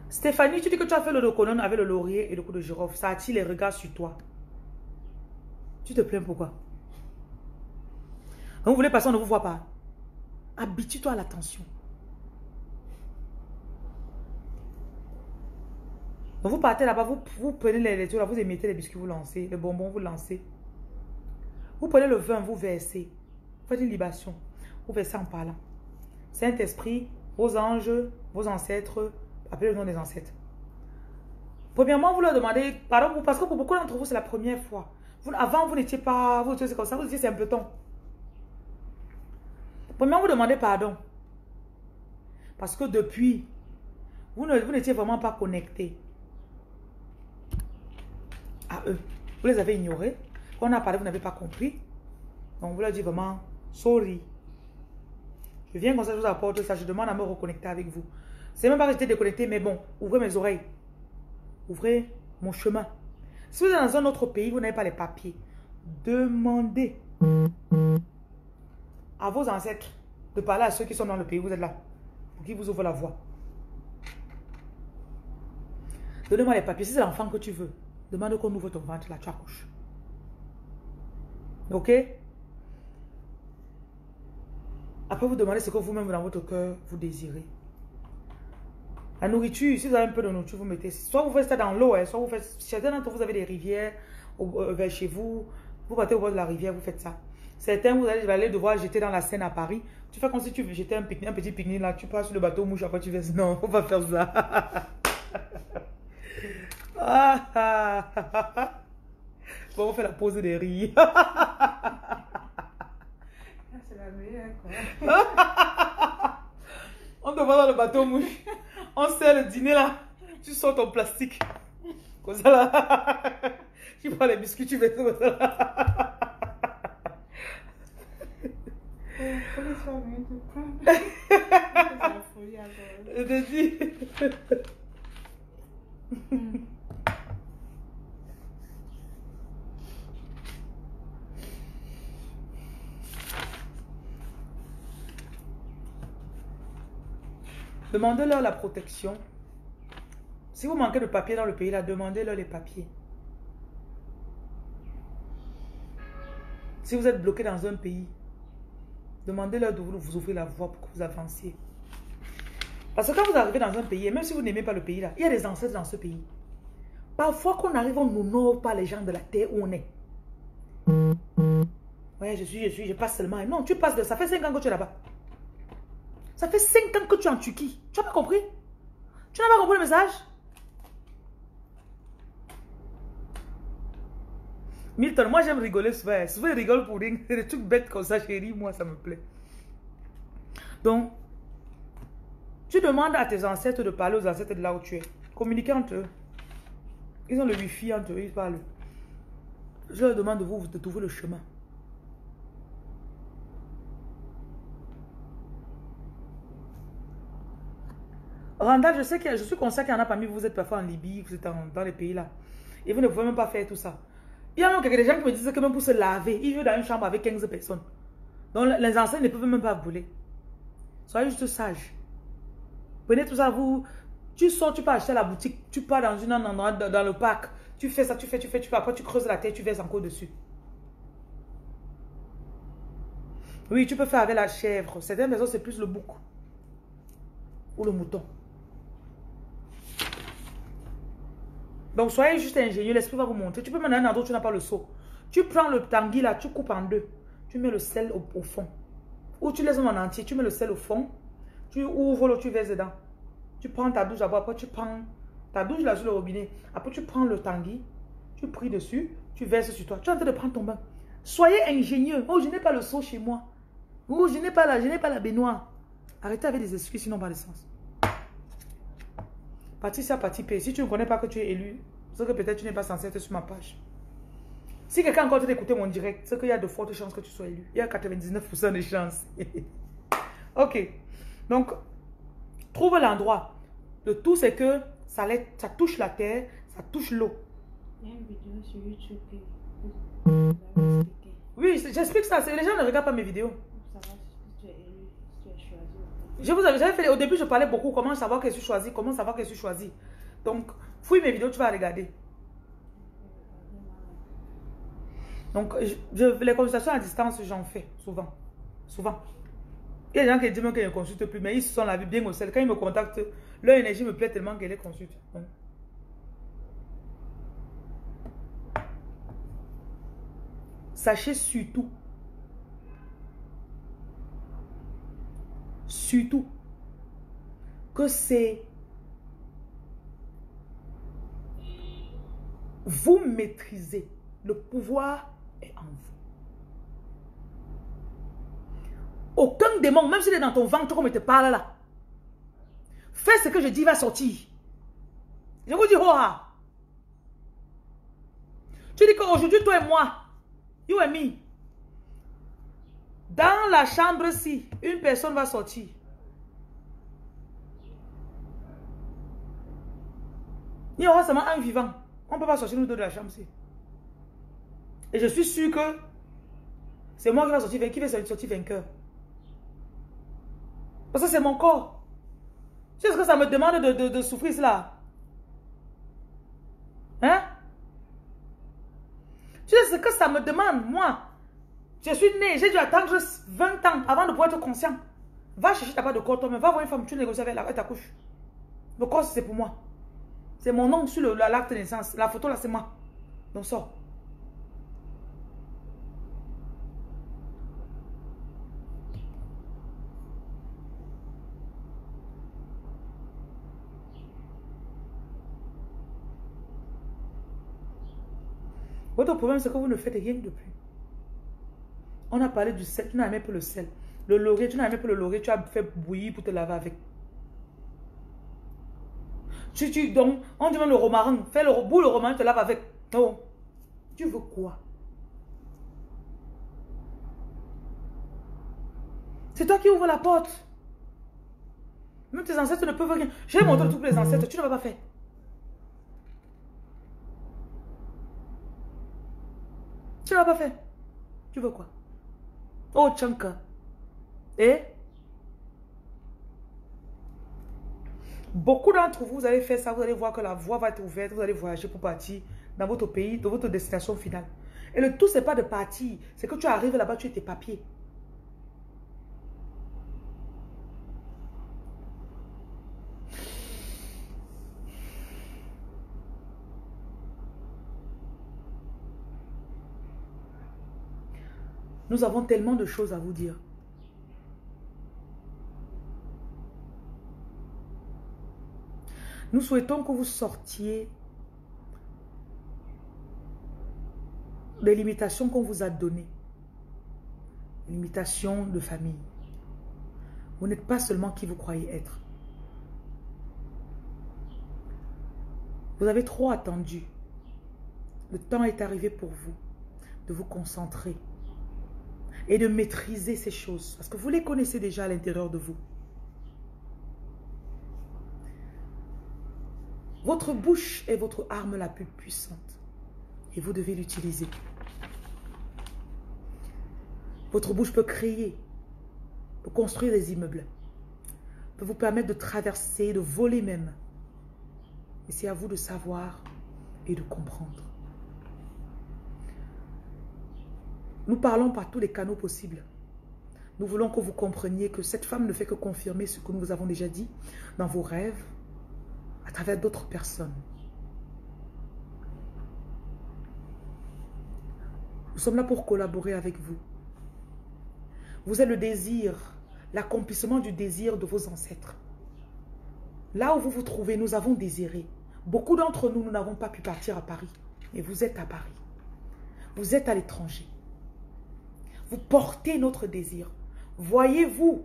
Stéphanie, tu dis que tu as fait le colonne avec le laurier et le coup de girofle. Ça attire les regards sur toi. Tu te plains pourquoi? Vous voulez passer, on ne vous voit pas. Habitue-toi à l'attention. Vous partez là-bas, vous, prenez les laitures, vous émettez les biscuits, vous lancez, les bonbons, vous lancez. Vous prenez le vin, vous versez. Vous faites une libation. Vous versez en parlant. Saint-Esprit, vos anges, vos ancêtres, Appelez le nom des ancêtres. Premièrement, vous leur demandez pardon parce que pour beaucoup d'entre vous, c'est la première fois. Vous, avant, vous n'étiez pas, vous étiez comme ça, vous étiez simpleton. Premièrement, vous demandez pardon. Parce que depuis, vous n'étiez vraiment pas connecté à eux. Vous les avez ignorés. Quand on a parlé, vous n'avez pas compris. Donc, vous leur dites vraiment, sorry. Je viens comme ça, je vous apporte ça. Je demande à me reconnecter avec vous. C'est même pas que j'étais déconnecté, mais bon, ouvrez mes oreilles. Ouvrez mon chemin. Si vous êtes dans un autre pays, vous n'avez pas les papiers, demandez à vos ancêtres de parler à ceux qui sont dans le pays, vous êtes là, pour qu'ils vous ouvrent la voie. Donnez-moi les papiers. Si c'est l'enfant que tu veux, demande qu'on ouvre ton ventre, là, tu accouches. Ok? Après, vous demandez ce que vous-même dans votre cœur vous désirez. La nourriture, si vous avez un peu de nourriture, vous mettez. Soit vous faites ça dans l'eau, hein, soit vous faites. Certains d'entre vous avez des rivières euh, vers chez vous. Vous partez au bord de la rivière, vous faites ça. Certains, vous allez, devoir jeter dans la Seine à Paris. Tu fais comme si tu veux jeter un, un petit pique-nique là. Tu passes sur le bateau mouche, après tu fais. Non, on va faire ça. bon, on fait la pause des riz. C'est la meilleure, quoi. on te voit dans le bateau mouche. On sert le dîner là. Tu sors ton plastique. Comme ça là. Tu prends les biscuits, tu mets comme ça là. Je te dis. Demandez-leur la protection Si vous manquez de papiers dans le pays, là, demandez-leur les papiers. Si vous êtes bloqué dans un pays, demandez-leur de vous ouvrir la voie pour que vous avanciez. Parce que quand vous arrivez dans un pays, et même si vous n'aimez pas le pays là, il y a des ancêtres dans ce pays. Parfois qu'on arrive, on n'honore pas les gens de la terre où on est. Ouais, je suis, je suis, je passe seulement. Non, tu passes de... Ça fait 5 ans que tu es là-bas. Ça fait 5 ans que tu es en Turquie. Tu n'as pas compris? Tu n'as pas compris le message? Milton, moi j'aime rigoler souvent. Souvent je rigole pour rien. C'est des trucs bêtes comme ça, chérie. Moi, ça me plaît. Donc, tu demandes à tes ancêtres de parler aux ancêtres de là où tu es. Communiquer entre eux. Ils ont le wifi entre eux, ils parlent. Je leur demande de vous de trouver le chemin. Randall, je sais que je suis conscient qu'il y en a parmi vous, vous êtes parfois en Libye, vous êtes dans les pays là. Et vous ne pouvez même pas faire tout ça. Il y a même gens qui me disent que même pour se laver, ils vivent dans une chambre avec 15 personnes. Donc les anciens ne peuvent même pas brûler. Soyez juste sages. Prenez tout ça, vous. Tu sors, tu peux acheter la boutique, tu pars dans une endroit, dans le parc, tu fais ça, tu fais, tu fais, tu fais, après tu creuses la terre, tu verses encore dessus. Oui, tu peux faire avec la chèvre. Certaines maisons, c'est plus le bouc. Ou le mouton. Donc, soyez juste ingénieux, l'esprit va vous montrer. Tu peux mettre un endroit où tu n'as pas le seau. Tu prends le tanguy là, tu coupes en deux. Tu mets le sel au, fond. Ou tu laisses en entier, tu mets le sel au fond. Tu ouvres l'eau, tu verses dedans. Tu prends ta douche, après tu prends ta douche là sur le robinet. Après tu prends le tanguy, tu pries dessus, tu verses sur toi. Tu es en train de prendre ton bain. Soyez ingénieux. Oh, je n'ai pas le seau chez moi. Oh, je n'ai pas la, je n'ai pas la baignoire. Arrêtez avec des excuses, sinon pas de sens. Patricia P. si tu ne connais pas que tu es élu, c'est que peut-être tu n'es pas censé être sur ma page. Si quelqu'un encore d'écouter mon direct, c'est qu'il y a de fortes chances que tu sois élu. Il y a 99% de chances. ok. Donc, trouve l'endroit. Le tout, c'est que ça, ça touche la terre, ça touche l'eau. Il y a une vidéo sur YouTube Oui, j'explique ça. Les gens ne regardent pas mes vidéos. Je vous avais fait, au début, je parlais beaucoup comment savoir que je suis choisi, comment savoir que je suis choisi. Donc, fouille mes vidéos, tu vas regarder. Donc, les consultations à distance, j'en fais souvent. Souvent. Il y a des gens qui disent qu'ils ne consultent plus, mais ils se sont la vie bien au sel. Quand ils me contactent, leur énergie me plaît tellement qu'elle les consulte. Sachez surtout surtout que c'est vous maîtrisez. Le pouvoir est en vous. Aucun démon, même s'il est dans ton ventre comme il te parle là, fais ce que je dis, va sortir. Je vous dis, oh, ah. Tu dis qu'aujourd'hui, toi et moi, you and me, dans la chambre-ci, une personne va sortir. Il y aura seulement un vivant. On ne peut pas sortir nous deux de la chambre-ci. Et je suis sûr que c'est moi qui va sortir, qui va sortir vainqueur. Parce que c'est mon corps. Tu sais ce que ça me demande de, de, souffrir cela? Hein? Tu sais ce que ça me demande, moi? Je suis né, j'ai dû attendre 20 ans avant de pouvoir être conscient. Va chercher ta part de corps, toi Va voir une femme, tu négocies avec, la, avec ta couche. Le corps, c'est pour moi. C'est mon nom sur l'acte de naissance. La photo, là, c'est moi. Donc, sors. Votre problème, c'est que vous ne faites rien de plus. On a parlé du sel, tu n'as même pas le sel. Le laurier, tu n'as même pas le laurier, tu as fait bouillir pour te laver avec. Tu, tu, donc, on demande le romarin, fais le bout le romarin, te lave avec. Non. Tu veux quoi? C'est toi qui ouvres la porte. Même tes ancêtres ne peuvent rien. Je vais montrer tous les ancêtres, tu ne vas pas faire. Tu ne vas pas faire. Tu veux quoi? Oh, Tchanka. Et Beaucoup d'entre vous, vous allez faire ça, vous allez voir que la voie va être ouverte, vous allez voyager pour partir dans votre pays, dans votre destination finale. Et le tout, c'est pas de partir, c'est que tu arrives là-bas, tu as tes papiers. Nous avons tellement de choses à vous dire. Nous souhaitons que vous sortiez des limitations qu'on vous a données. Limitations de famille. Vous n'êtes pas seulement qui vous croyez être. Vous avez trop attendu. Le temps est arrivé pour vous de vous concentrer et de maîtriser ces choses. Parce que vous les connaissez déjà à l'intérieur de vous. Votre bouche est votre arme la plus puissante. Et vous devez l'utiliser. Votre bouche peut créer, peut construire des immeubles, peut vous permettre de traverser, de voler même. Et c'est à vous de savoir et de comprendre. Nous parlons par tous les canaux possibles. Nous voulons que vous compreniez que cette femme ne fait que confirmer ce que nous vous avons déjà dit dans vos rêves, à travers d'autres personnes. Nous sommes là pour collaborer avec vous. Vous êtes le désir, l'accomplissement du désir de vos ancêtres. Là où vous vous trouvez, nous avons désiré. Beaucoup d'entre nous, nous n'avons pas pu partir à Paris. Mais vous êtes à Paris. Vous êtes à l'étranger. Vous portez notre désir. Voyez-vous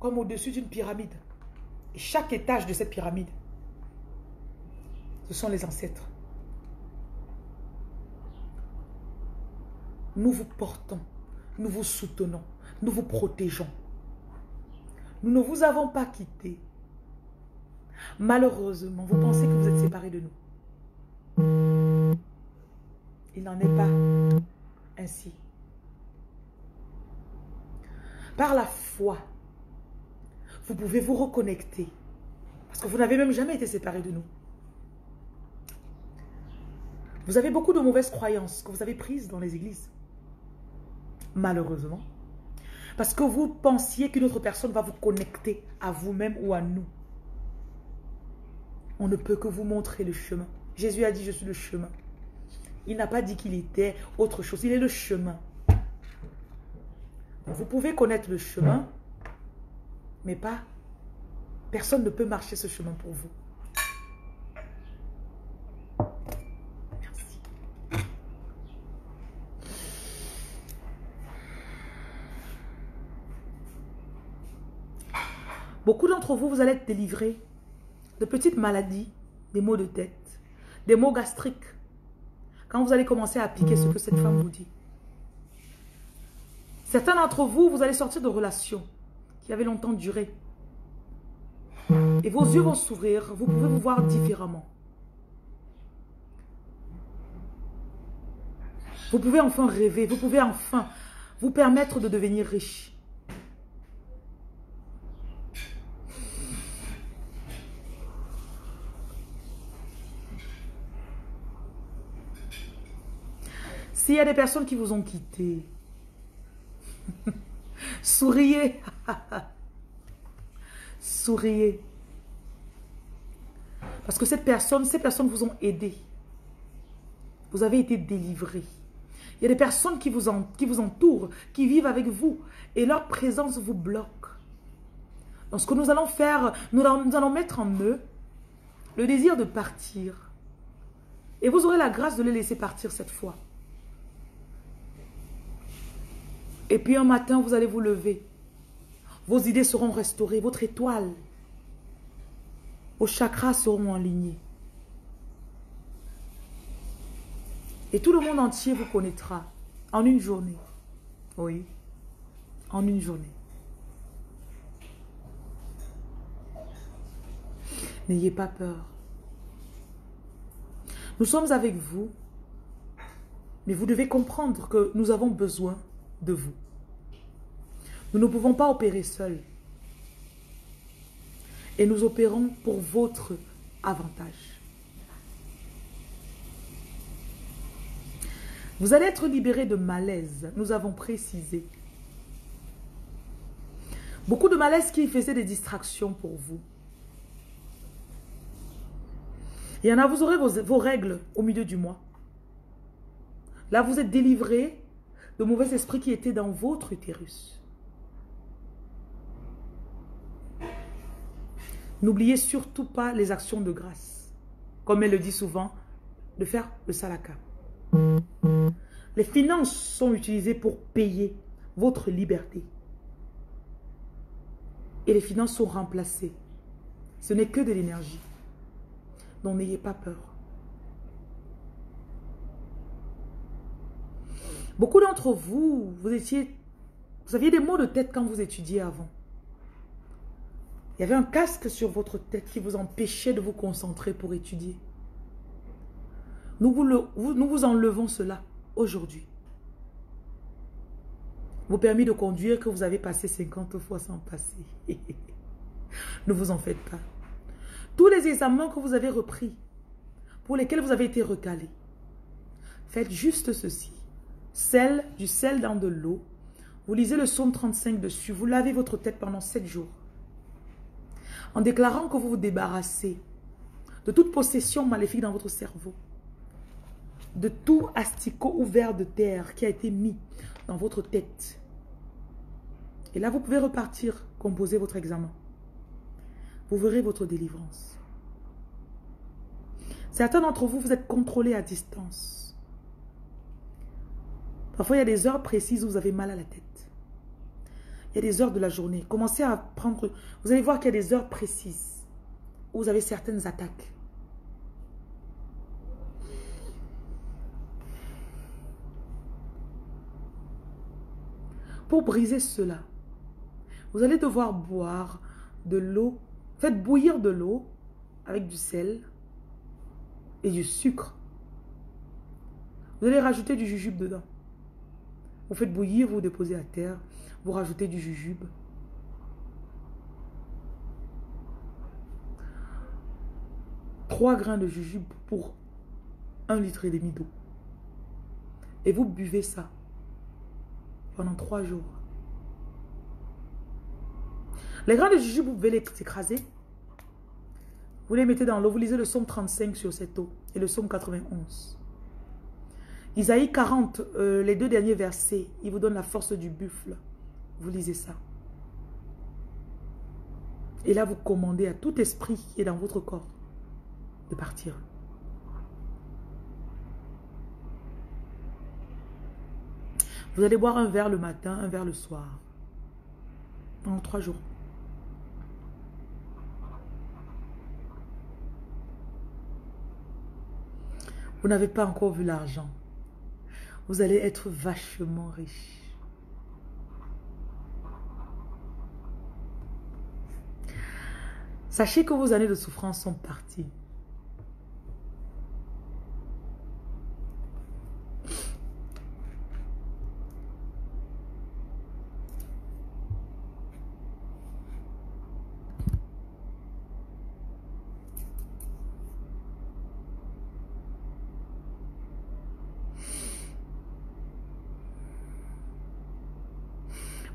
comme au-dessus d'une pyramide. Chaque étage de cette pyramide, ce sont les ancêtres. Nous vous portons, nous vous soutenons, nous vous protégeons. Nous ne vous avons pas quitté. Malheureusement, vous pensez que vous êtes séparés de nous. Il n'en est pas ainsi. Par la foi, vous pouvez vous reconnecter. Parce que vous n'avez même jamais été séparés de nous. Vous avez beaucoup de mauvaises croyances que vous avez prises dans les églises. Malheureusement. Parce que vous pensiez qu'une autre personne va vous connecter à vous-même ou à nous. On ne peut que vous montrer le chemin. Jésus a dit, je suis le chemin. Il n'a pas dit qu'il était autre chose. Il est le chemin. Vous pouvez connaître le chemin, mais pas. Personne ne peut marcher ce chemin pour vous. Beaucoup vous, vous allez être délivrés de petites maladies, des maux de tête, des maux gastriques. Quand vous allez commencer à appliquer ce que cette femme vous dit. Certains d'entre vous, vous allez sortir de relations qui avaient longtemps duré. Et vos yeux vont s'ouvrir, vous pouvez vous voir différemment. Vous pouvez enfin rêver, vous pouvez enfin vous permettre de devenir riche. S'il y a des personnes qui vous ont quitté, souriez. souriez. Parce que cette personne, ces personnes vous ont aidé. Vous avez été délivré. Il y a des personnes qui vous, entourent, qui vivent avec vous. Et leur présence vous bloque. Donc ce que nous allons faire, nous allons mettre en eux le désir de partir. Et vous aurez la grâce de les laisser partir cette fois. Et puis un matin, vous allez vous lever. Vos idées seront restaurées, votre étoile, vos chakras seront alignés. Et tout le monde entier vous connaîtra en une journée. Oui, en une journée. N'ayez pas peur. Nous sommes avec vous, mais vous devez comprendre que nous avons besoin de vous. Nous ne pouvons pas opérer seuls. Et nous opérons pour votre avantage. Vous allez être libéré de malaise. Nous avons précisé. Beaucoup de malaise qui faisait des distractions pour vous. Il y en a, vous aurez vos, vos règles au milieu du mois. Là, vous êtes délivré de mauvais esprits qui étaient dans votre utérus. N'oubliez surtout pas les actions de grâce. Comme elle le dit souvent, de faire le salaka. Les finances sont utilisées pour payer votre liberté. Et les finances sont remplacées. Ce n'est que de l'énergie. Donc n'ayez pas peur. Beaucoup d'entre vous, vous étiez, vous aviez des maux de tête quand vous étudiez avant. Il y avait un casque sur votre tête qui vous empêchait de vous concentrer pour étudier. Nous vous, enlevons cela aujourd'hui. Vous permis de conduire que vous avez passé 50 fois sans passer. ne vous en faites pas. Tous les examens que vous avez repris, pour lesquels vous avez été recalé, faites juste ceci. Sel, du sel dans de l'eau. Vous lisez le psaume 35 dessus. Vous lavez votre tête pendant 7 jours. En déclarant que vous vous débarrassez de toute possession maléfique dans votre cerveau. De tout asticot ouvert de terre qui a été mis dans votre tête. Et là, vous pouvez repartir, composer votre examen. Vous verrez votre délivrance. Certains d'entre vous, vous êtes contrôlés à distance. Parfois, il y a des heures précises où vous avez mal à la tête. Il y a des heures de la journée. Commencez à prendre... Vous allez voir qu'il y a des heures précises où vous avez certaines attaques. Pour briser cela, vous allez devoir boire de l'eau. Faites bouillir de l'eau avec du sel et du sucre. Vous allez rajouter du jujube dedans. Vous faites bouillir, vous déposez à terre, vous rajoutez du jujube. Trois grains de jujube pour un litre et demi d'eau. Et vous buvez ça pendant trois jours. Les grains de jujube, vous pouvez les écraser. Vous les mettez dans l'eau. Vous lisez le psaume 35 sur cette eau et le psaume 91. Isaïe 40, euh, les deux derniers versets, il vous donne la force du buffle. Vous lisez ça. Et là, vous commandez à tout esprit qui est dans votre corps de partir. Vous allez boire un verre le matin, un verre le soir. Pendant trois jours. Vous n'avez pas encore vu l'argent vous allez être vachement riche. Sachez que vos années de souffrance sont parties.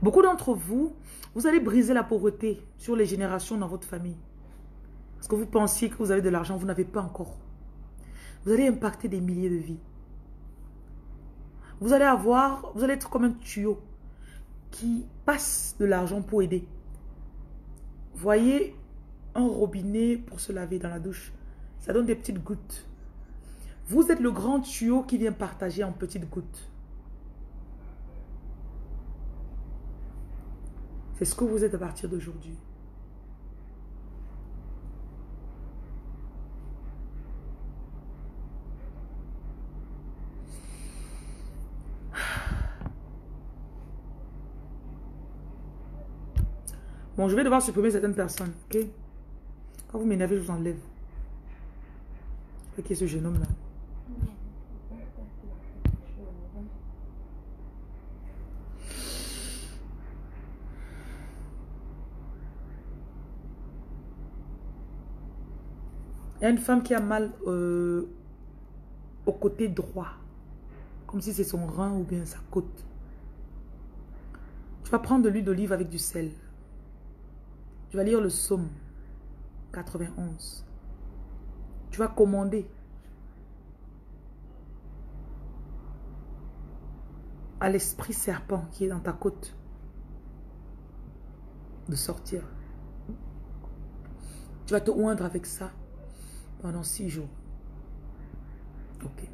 Beaucoup d'entre vous, vous allez briser la pauvreté sur les générations dans votre famille. Parce que vous pensiez que vous avez de l'argent, vous n'avez pas encore. Vous allez impacter des milliers de vies. Vous allez avoir, vous allez être comme un tuyau qui passe de l'argent pour aider. Voyez un robinet pour se laver dans la douche. Ça donne des petites gouttes. Vous êtes le grand tuyau qui vient partager en petites gouttes. C'est ce que vous êtes à partir d'aujourd'hui? Bon, je vais devoir supprimer certaines personnes, ok? Quand vous m'énervez, je vous enlève. Qui est ce jeune homme-là Il y a une femme qui a mal euh, au côté droit. Comme si c'est son rein ou bien sa côte. Tu vas prendre de l'huile d'olive avec du sel. Tu vas lire le psaume 91. Tu vas commander à l'esprit serpent qui est dans ta côte de sortir. Tu vas te oindre avec ça pendant six jours. Ok.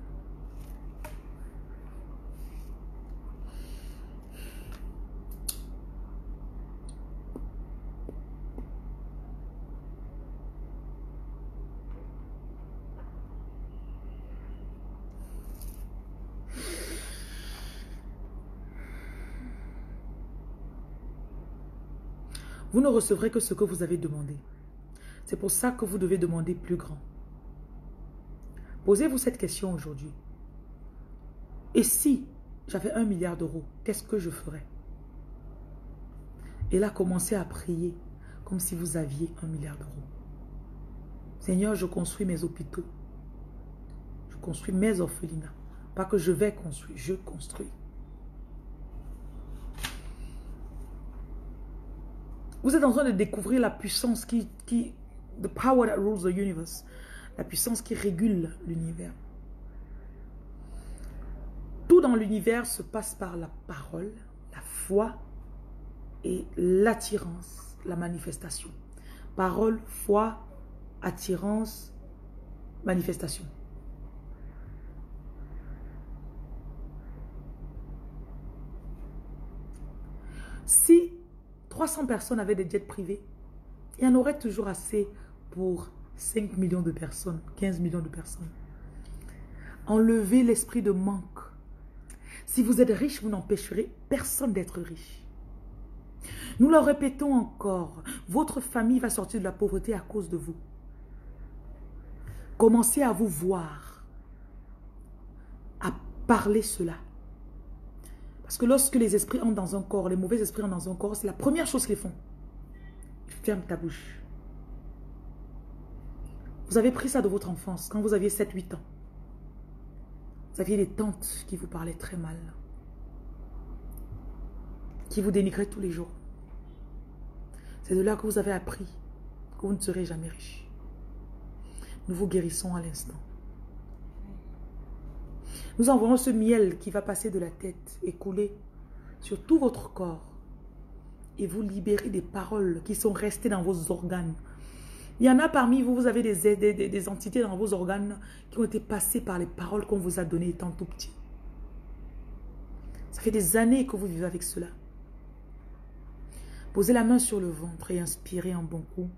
Vous ne recevrez que ce que vous avez demandé. C'est pour ça que vous devez demander plus grand. Posez-vous cette question aujourd'hui. Et si j'avais un milliard d'euros, qu'est-ce que je ferais? Et là, commencez à prier comme si vous aviez un milliard d'euros. Seigneur, je construis mes hôpitaux. Je construis mes orphelinats. Pas que je vais construire, je construis. Vous êtes en train de découvrir la puissance qui, qui the power that rules the universe, la puissance qui régule l'univers. Tout dans l'univers se passe par la parole, la foi et l'attirance, la manifestation. Parole, foi, attirance, manifestation. Si 300 personnes avaient des jets privés, il y en aurait toujours assez pour 5 millions de personnes, 15 millions de personnes. Enlevez l'esprit de manque. Si vous êtes riche, vous n'empêcherez personne d'être riche. Nous le répétons encore, votre famille va sortir de la pauvreté à cause de vous. Commencez à vous voir, à parler cela. Parce que lorsque les esprits entrent dans un corps, les mauvais esprits entrent dans un corps, c'est la première chose qu'ils font. Ferme ta bouche. Vous avez pris ça de votre enfance, quand vous aviez 7-8 ans. Vous aviez des tantes qui vous parlaient très mal. Qui vous dénigraient tous les jours. C'est de là que vous avez appris que vous ne serez jamais riche. Nous vous guérissons à l'instant. Nous envoyons ce miel qui va passer de la tête et couler sur tout votre corps et vous libérer des paroles qui sont restées dans vos organes. Il y en a parmi vous, vous avez des, des, des entités dans vos organes qui ont été passées par les paroles qu'on vous a données étant tout petit. Ça fait des années que vous vivez avec cela. Posez la main sur le ventre et inspirez un bon coup.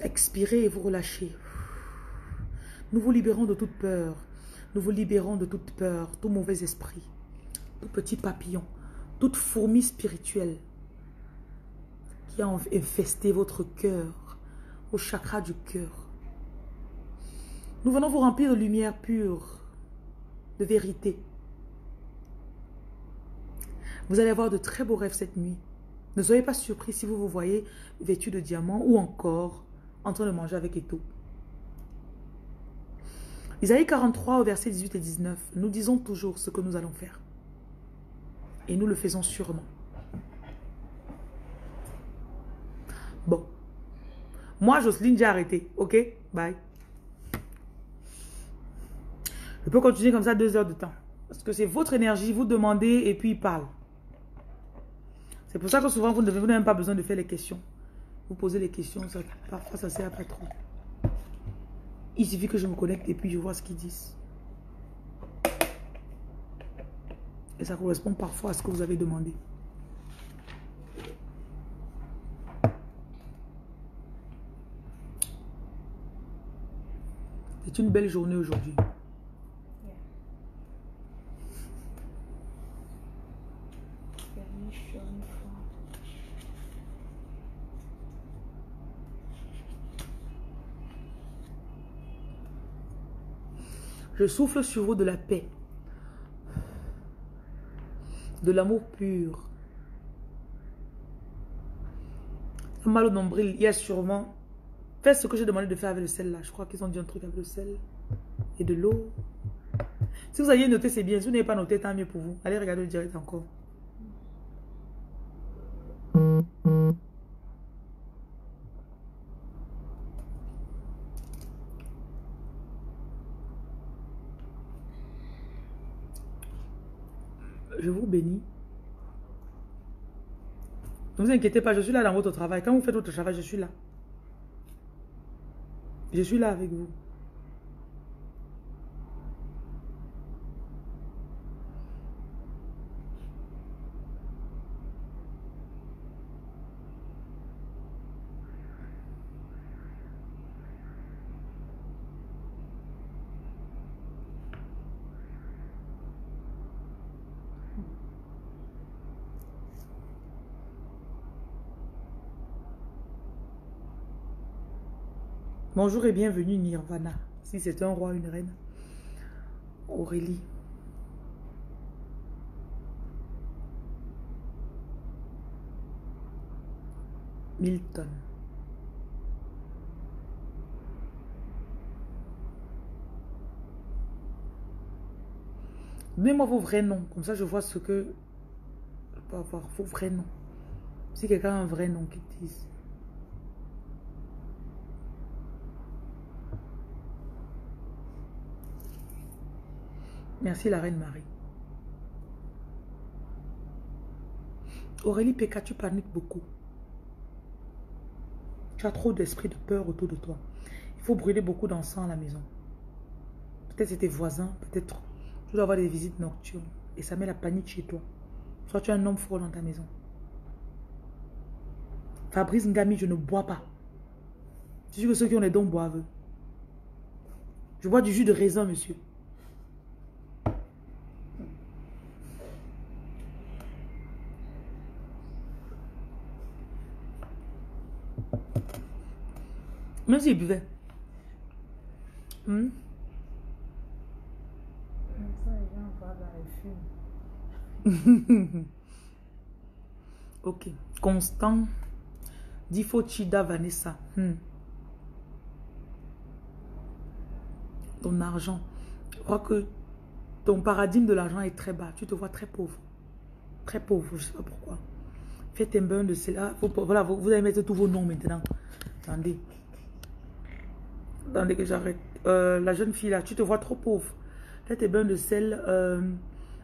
Expirez et vous relâchez. Nous vous libérons de toute peur. Nous vous libérons de toute peur, tout mauvais esprit, tout petit papillon, toute fourmi spirituelle qui a infesté votre cœur, au chakra du cœur. Nous venons vous remplir de lumière pure, de vérité. Vous allez avoir de très beaux rêves cette nuit. Ne soyez pas surpris si vous vous voyez vêtu de diamants ou encore en train de manger avec Eto. Isaïe 43 au verset 18 et 19, nous disons toujours ce que nous allons faire. Et nous le faisons sûrement. Bon. Moi, Jocelyne, j'ai arrêté. Ok? Bye. Je peux continuer comme ça deux heures de temps. Parce que c'est votre énergie, vous demandez et puis il parle. C'est pour ça que souvent, vous n'avez même pas besoin de faire les questions. Vous posez les questions, ça, parfois ça sert à pas trop. Il suffit que je me connecte et puis je vois ce qu'ils disent. Et ça correspond parfois à ce que vous avez demandé. C'est une belle journée aujourd'hui. Je souffle sur vous de la paix, de l'amour pur, mal au nombril, il y a sûrement... Fais ce que j'ai demandé de faire avec le sel là. Je crois qu'ils ont dit un truc avec le sel et de l'eau. Si vous aviez noté, c'est bien. Si vous n'avez pas noté, tant mieux pour vous. Allez regarder le direct encore. Je vous bénis. Ne vous inquiétez pas, je suis là dans votre travail. Quand vous faites votre travail, je suis là. Je suis là avec vous. Bonjour et bienvenue Nirvana. Si c'est un roi, une reine. Aurélie. Milton. Donnez-moi vos vrais noms, comme ça je vois ce que je peux avoir. Vos vrais noms. Si quelqu'un a un vrai nom qui dise. Merci la reine Marie. Aurélie Péka, tu paniques beaucoup. Tu as trop d'esprit de peur autour de toi. Il faut brûler beaucoup d'encens à la maison. Peut-être c'est tes voisins, peut-être tu dois avoir des visites nocturnes. Et ça met la panique chez toi. Soit tu un homme fort dans ta maison. Fabrice Ngami, je ne bois pas. Je suis que ceux qui ont les dons boivent. Je bois du jus de raisin, monsieur. Même s'il buvait. Hmm? ok. Constant. Difo Chida Vanessa. Hmm. Ton argent. Je crois que ton paradigme de l'argent est très bas. Tu te vois très pauvre. Très pauvre. Je ne sais pas pourquoi. Faites un bain de cela. Voilà, vous, vous allez mettre tous vos noms maintenant. Attendez. Attendez que j'arrête. Euh, la jeune fille là, tu te vois trop pauvre. Fais tes bains de sel. Euh,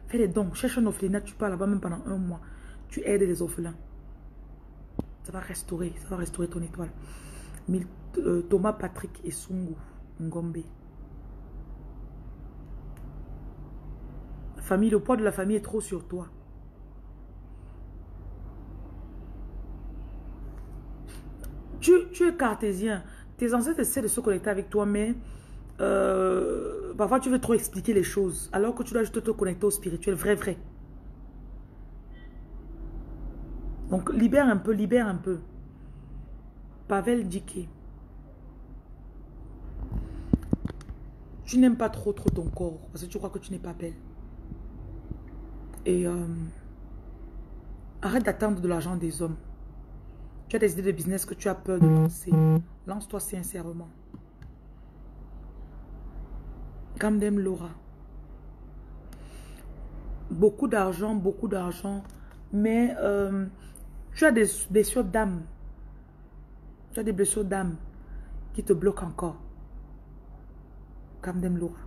fais des dons. Cherche un orphelinat, tu pars là-bas même pendant un mois. Tu aides les orphelins. Ça va restaurer, ça va restaurer ton étoile. Euh, Thomas Patrick et Sungu Ngombe. famille, le poids de la famille est trop sur toi. Tu, tu es cartésien. Tes ancêtres essaient de se connecter avec toi, mais euh, parfois tu veux trop expliquer les choses, alors que tu dois juste te connecter au spirituel, vrai, vrai. Donc libère un peu, libère un peu. Pavel Diké. Tu n'aimes pas trop trop ton corps parce que tu crois que tu n'es pas belle. Et euh, arrête d'attendre de l'argent des hommes. Tu as des idées de business que tu as peur de lancer. Lance-toi sincèrement. Kamdem Laura. Beaucoup d'argent, beaucoup d'argent. Mais euh, tu as des blessures d'âme. Tu as des blessures d'âme qui te bloquent encore. Kamdem Laura.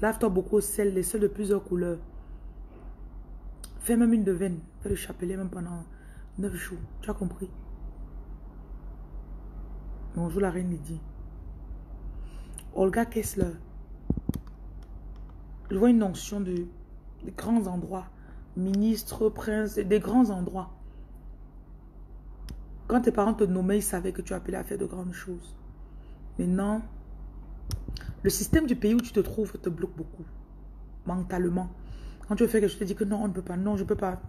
Lave-toi beaucoup au sel, les sels de plusieurs couleurs. Fais même une de veine. Fais le chapelet même pendant 9 jours. Tu as compris? Bonjour la reine Lydie. Olga Kessler. Je vois une notion de, grands endroits. Ministre, prince, des grands endroits. Quand tes parents te nommaient, ils savaient que tu appelais à faire de grandes choses. Maintenant, le système du pays où tu te trouves te bloque beaucoup. Mentalement. Quand tu veux faire quelque chose, tu te dis que non, on ne peut pas, non, je ne peux pas.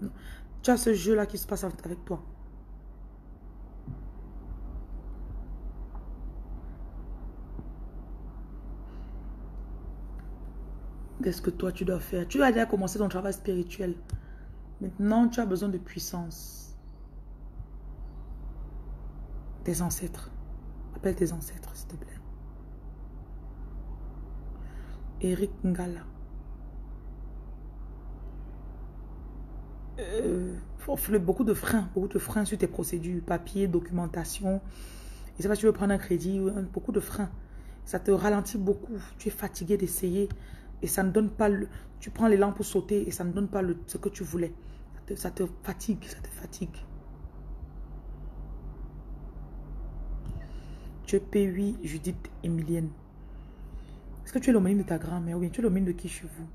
Tu as ce jeu-là qui se passe avec toi. Qu'est-ce que toi tu dois faire? Tu as déjà commencé ton travail spirituel. Maintenant, tu as besoin de puissance. tes ancêtres. Appelle tes ancêtres, s'il te plaît. Eric Ngala. Euh, beaucoup de freins, beaucoup de freins sur tes procédures, papier, documentation. Et pas si tu veux prendre un crédit, beaucoup de freins. Ça te ralentit beaucoup. Tu es fatigué d'essayer et ça ne donne pas le... Tu prends l'élan pour sauter et ça ne donne pas le, ce que tu voulais. Ça te, fatigue, ça te fatigue. Tu es P8, Judith Emilienne. Est-ce que tu es l'homonyme de ta grand-mère? Ou bien tu es l'homonyme de qui chez vous?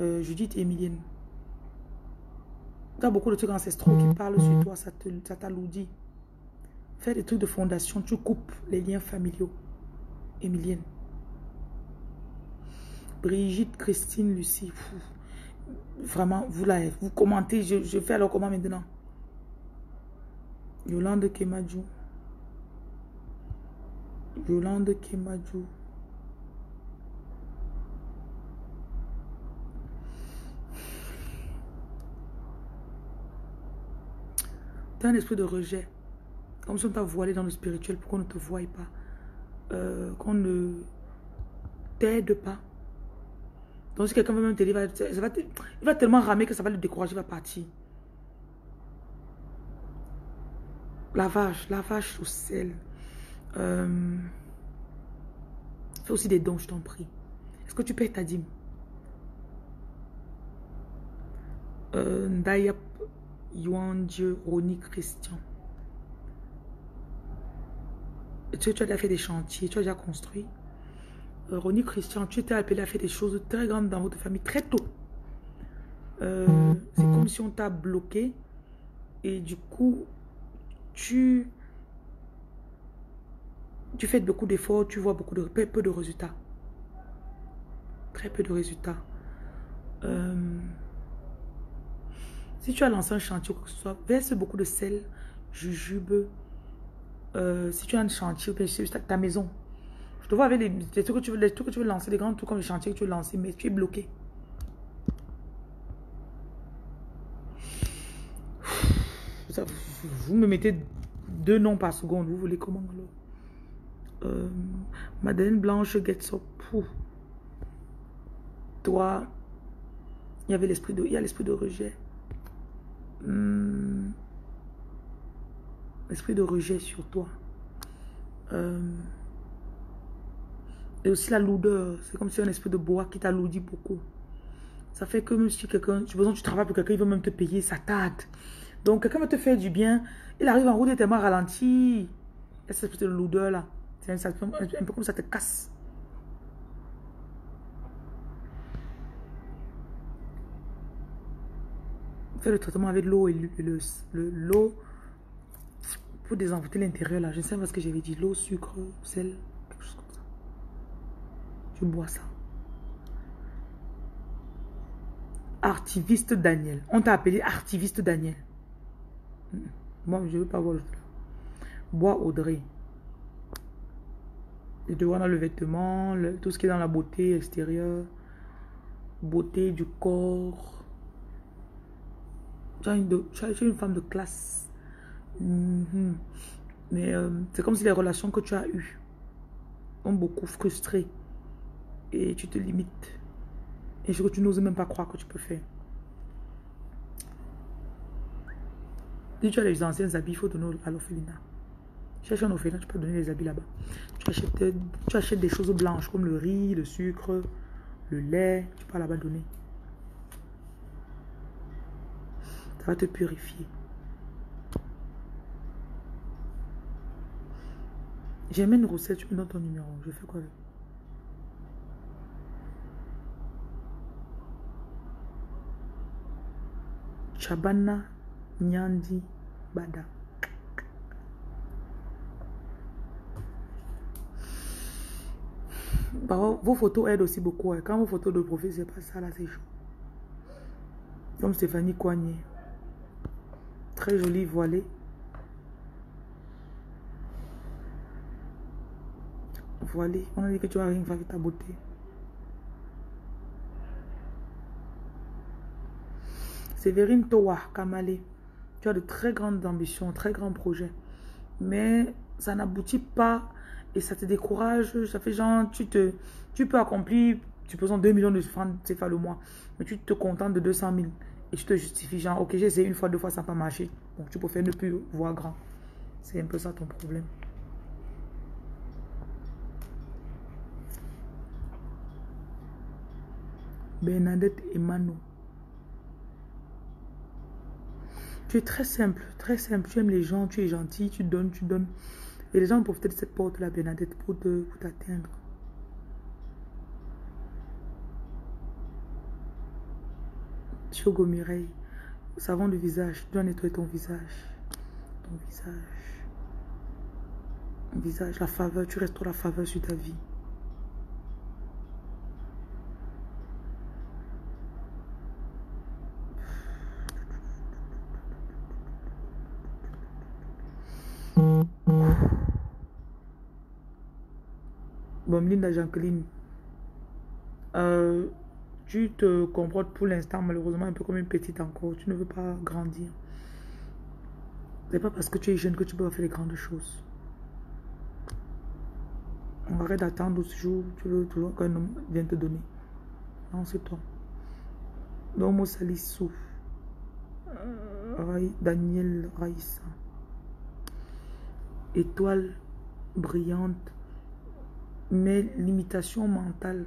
Euh, Judith Emilienne. Tu as beaucoup de trucs ancestraux qui parlent sur toi, ça t'alourdit. Fais des trucs de fondation, tu coupes les liens familiaux. Emilienne. Brigitte, Christine, Lucie. Vraiment, vous là, vous commentez. Je, je fais alors comment maintenant? Yolande Kemadjou. Yolande Kemadjou. Un esprit de rejet. Comme si on t'a voilé dans le spirituel pour qu'on ne te voie pas. Euh, qu'on ne t'aide pas. Donc si quelqu'un veut même t'aider, il va tellement ramer que ça va le décourager, il va partir. Lavage, lavage au sel. Euh, fais aussi des dons, je t'en prie. Est-ce que tu payes ta dîme? Euh, Yuan Dieu, Roni Christian. Tu, tu as déjà fait des chantiers, tu as déjà construit. Euh, Ronnie Christian, tu étais appelé à faire des choses très grandes dans votre famille très tôt. Euh, c'est comme si on t'a bloqué. Et du coup, tu, tu fais beaucoup d'efforts, tu vois beaucoup de, peu, de résultats. Très peu de résultats. Euh, si tu as lancé un chantier ou quoi que ce soit, verse beaucoup de sel, jujube. si tu as un chantier, ta maison. Tu vois, avec les, trucs que tu veux, les trucs que tu veux lancer, les grands trucs comme le chantier que tu veux lancer, mais tu es bloqué. vous me mettez deux noms par seconde. Vous voulez comment euh, Madeleine Blanche Getsop. Toi, il y avait l'esprit de, il y a l'esprit de rejet. Hmm. L'esprit de rejet sur toi. Euh, et aussi la lourdeur. C'est comme si un esprit de bois qui t'alourdit beaucoup. Ça fait que même si quelqu'un, tu besoin tu travailles pour quelqu'un, il veut même te payer, ça tarde. Donc quelqu'un veut te faire du bien, il arrive en route, est tellement ralenti. Il y cette de lourdeur là. C'est un, peu comme ça te casse. Fais le traitement avec l'eau et l'eau le, pour désenvoûter l'intérieur là. Je ne sais pas ce que j'avais dit. L'eau, sucre, sel bois ça. Artiviste Daniel. On t'a appelé artiviste Daniel. Moi, je veux pas voir le Bois Audrey. Et te voir dans le vêtement, tout ce qui est dans la beauté extérieure, beauté du corps. Tu es une, une, femme de classe. Mhm. Mais euh, c'est comme si les relations que tu as eues ont beaucoup frustré et tu te limites. Et ce que tu n'oses même pas croire que tu peux faire. Si tu as les anciens habits, il faut donner à l'orphelinat. Cherche un orphelinat, tu peux donner les habits là-bas. Tu achètes, tu achètes des choses blanches comme le riz, le sucre, le lait. Tu peux là-bas donner. Ça va te purifier. J'ai une recette, tu me donnes ton numéro. Je fais quoi avec? Chabana Nyandi Bada. vos photos aident aussi beaucoup. Hein. Quand vos photos de profil, c'est pas ça là, c'est chaud. Comme Stéphanie Coignet. Très jolie voilée. Voilée. On a dit que tu as rien avec ta beauté. Séverine Towa Kamale, tu as de très grandes ambitions, très grands projets. Mais ça n'aboutit pas et ça te décourage. Ça fait genre, tu, te, tu peux accomplir, supposons 2 millions de francs CFA le mois, mais tu te contentes de 200 000 et tu te justifies, genre, ok, j'ai essayé une fois, deux fois, ça n'a pas marché. Donc, tu préfères ne plus voir grand. C'est un peu ça ton problème. Bernadette et. Tu es très simple, très simple. Tu aimes les gens, tu es gentil, tu donnes, tu donnes. Et les gens profitent de cette porte-là, Bernadette, pour t'atteindre. Chogo Mireille, savon de visage, tu dois nettoyer ton visage. Ton visage. Ton visage, la faveur, tu restes la faveur sur ta vie. Bon, Linda Jacqueline, euh, tu te comportes pour l'instant malheureusement un peu comme une petite encore. Tu ne veux pas grandir. C'est pas parce que tu es jeune que tu peux faire les grandes choses. On arrête d'attendre ce jour, tu veux toujours qu'un homme vienne te donner. Non, c'est toi. Domo Salissou. Daniel Raïssa. Étoile brillante mais limitations mentales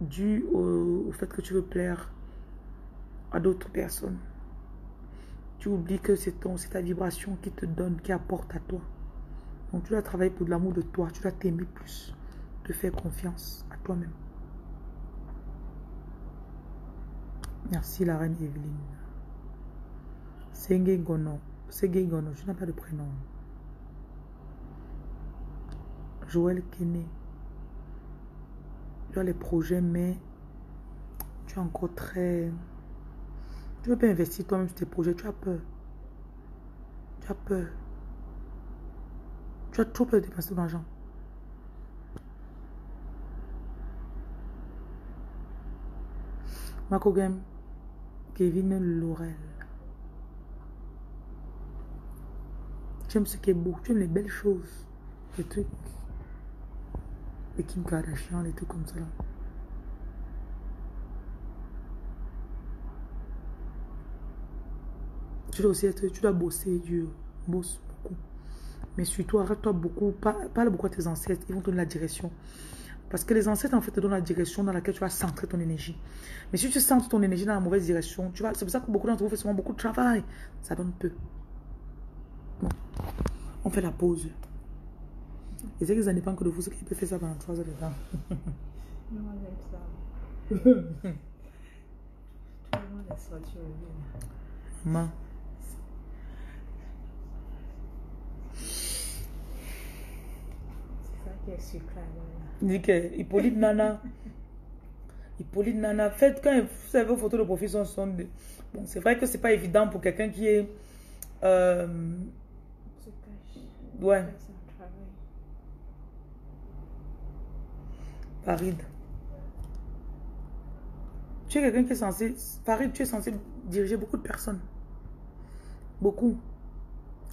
dues au, fait que tu veux plaire à d'autres personnes. Tu oublies que c'est ta vibration qui te donne, qui apporte à toi. Donc tu dois travailler pour l'amour de toi, tu dois t'aimer plus, te faire confiance à toi-même. Merci la reine Evelyne. Senge Gono. Gono, je n'ai pas de prénom. Joël Kene tu as les projets, mais tu es encore très... Tu ne veux pas investir toi-même sur tes projets, tu as peur. Tu as peur. Tu as trop peur de dépenser de l'argent. Marco Game, Kevin Laurel. Tu aimes ce qui est beau, tu aimes les belles choses, les trucs et Kim Kardashian, et tout comme ça. Tu dois aussi être, tu dois bosser dur, bosse beaucoup. Mais surtout, arrête-toi beaucoup, parle, beaucoup à tes ancêtres, ils vont te donner la direction. Parce que les ancêtres, en fait, te donnent la direction dans laquelle tu vas centrer ton énergie. Mais si tu centres ton énergie dans la mauvaise direction, tu vas, c'est pour ça que beaucoup d'entre vous font souvent beaucoup de travail. Ça donne peu. Bon, on fait la pause. Et c'est que ça dépend que de vous, ce qui peut faire ça pendant 3 heures de temps. Non, j'aime ça. Tout le monde est sorti au Maman. C'est ça qui est sucré. Il dit que Hippolyte Nana. Hippolyte Nana. Faites quand vous avez vos photos de profil sont, sont de... Bon, c'est vrai que c'est pas évident pour quelqu'un qui est. Euh, Se cache. ouais, C'est un travail. Tu es quelqu'un qui est censé. Tu es censé diriger beaucoup de personnes. Beaucoup.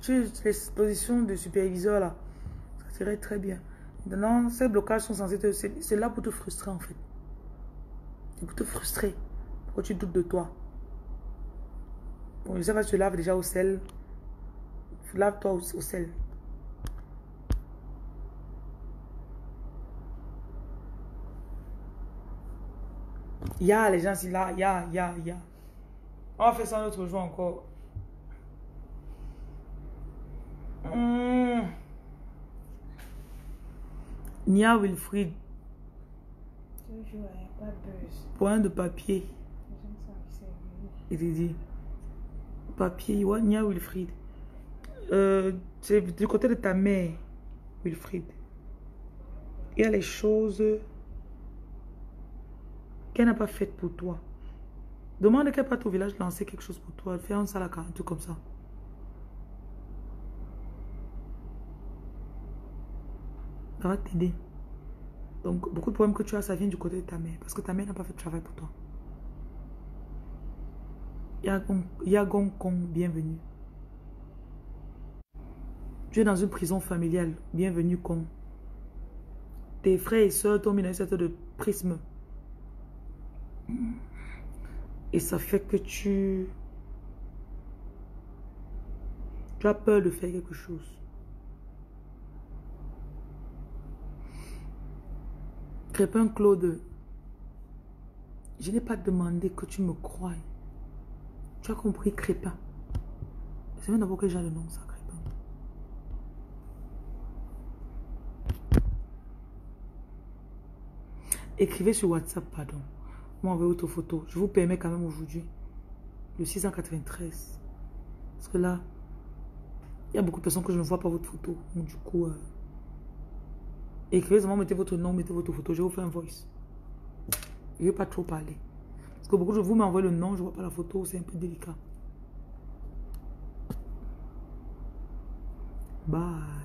Tu es les positions de superviseur là. Ça serait très bien. Maintenant, ces blocages sont censés te. C'est là pour te frustrer en fait. C'est pour te frustrer. Pourquoi tu doutes de toi? Bon, je sais pas tu laves déjà au sel. Lave-toi au sel. Il y a les gens ici là, il y a, il y a, il y a. On faire ça un autre jour encore. Hmm. Nia Wilfried, Toujours, pas buzz. point de papier. C'est. Il dit. Papier, ouais, Nia Wilfried. Euh, c'est du côté de ta mère, Wilfried. Il y a les choses qu'elle n'a pas faites pour toi. Demande qu'elle parte au village lancer quelque chose pour toi. Faire un salaka, un truc comme ça. Ça va t'aider. Donc, beaucoup de problèmes que tu as, ça vient du côté de ta mère. Parce que ta mère n'a pas fait de travail pour toi. Yagong, Yagong Kong, bienvenue. Tu es dans une prison familiale. Bienvenue, con. Tes frères et soeurs t'ont mis dans une sorte de prisme. Et ça fait que tu... Tu as peur de faire quelque chose. Crépin Claude, je n'ai pas demandé que tu me croies. Tu as compris, Crépin. C'est même d'abord que j'ai le nom, ça, Crépin. Écrivez sur WhatsApp, pardon. M'envoyez votre photo. Je vous permets quand même aujourd'hui. Le 693. Parce que là, il y a beaucoup de personnes que je ne vois pas votre photo. Donc, du coup, euh, écrivez seulement, mettez votre nom, mettez votre photo. Je vous faire un voice. Je ne vais pas trop parler. Parce que beaucoup de vous m'envoient le nom, je ne vois pas la photo, c'est un peu délicat. Bye.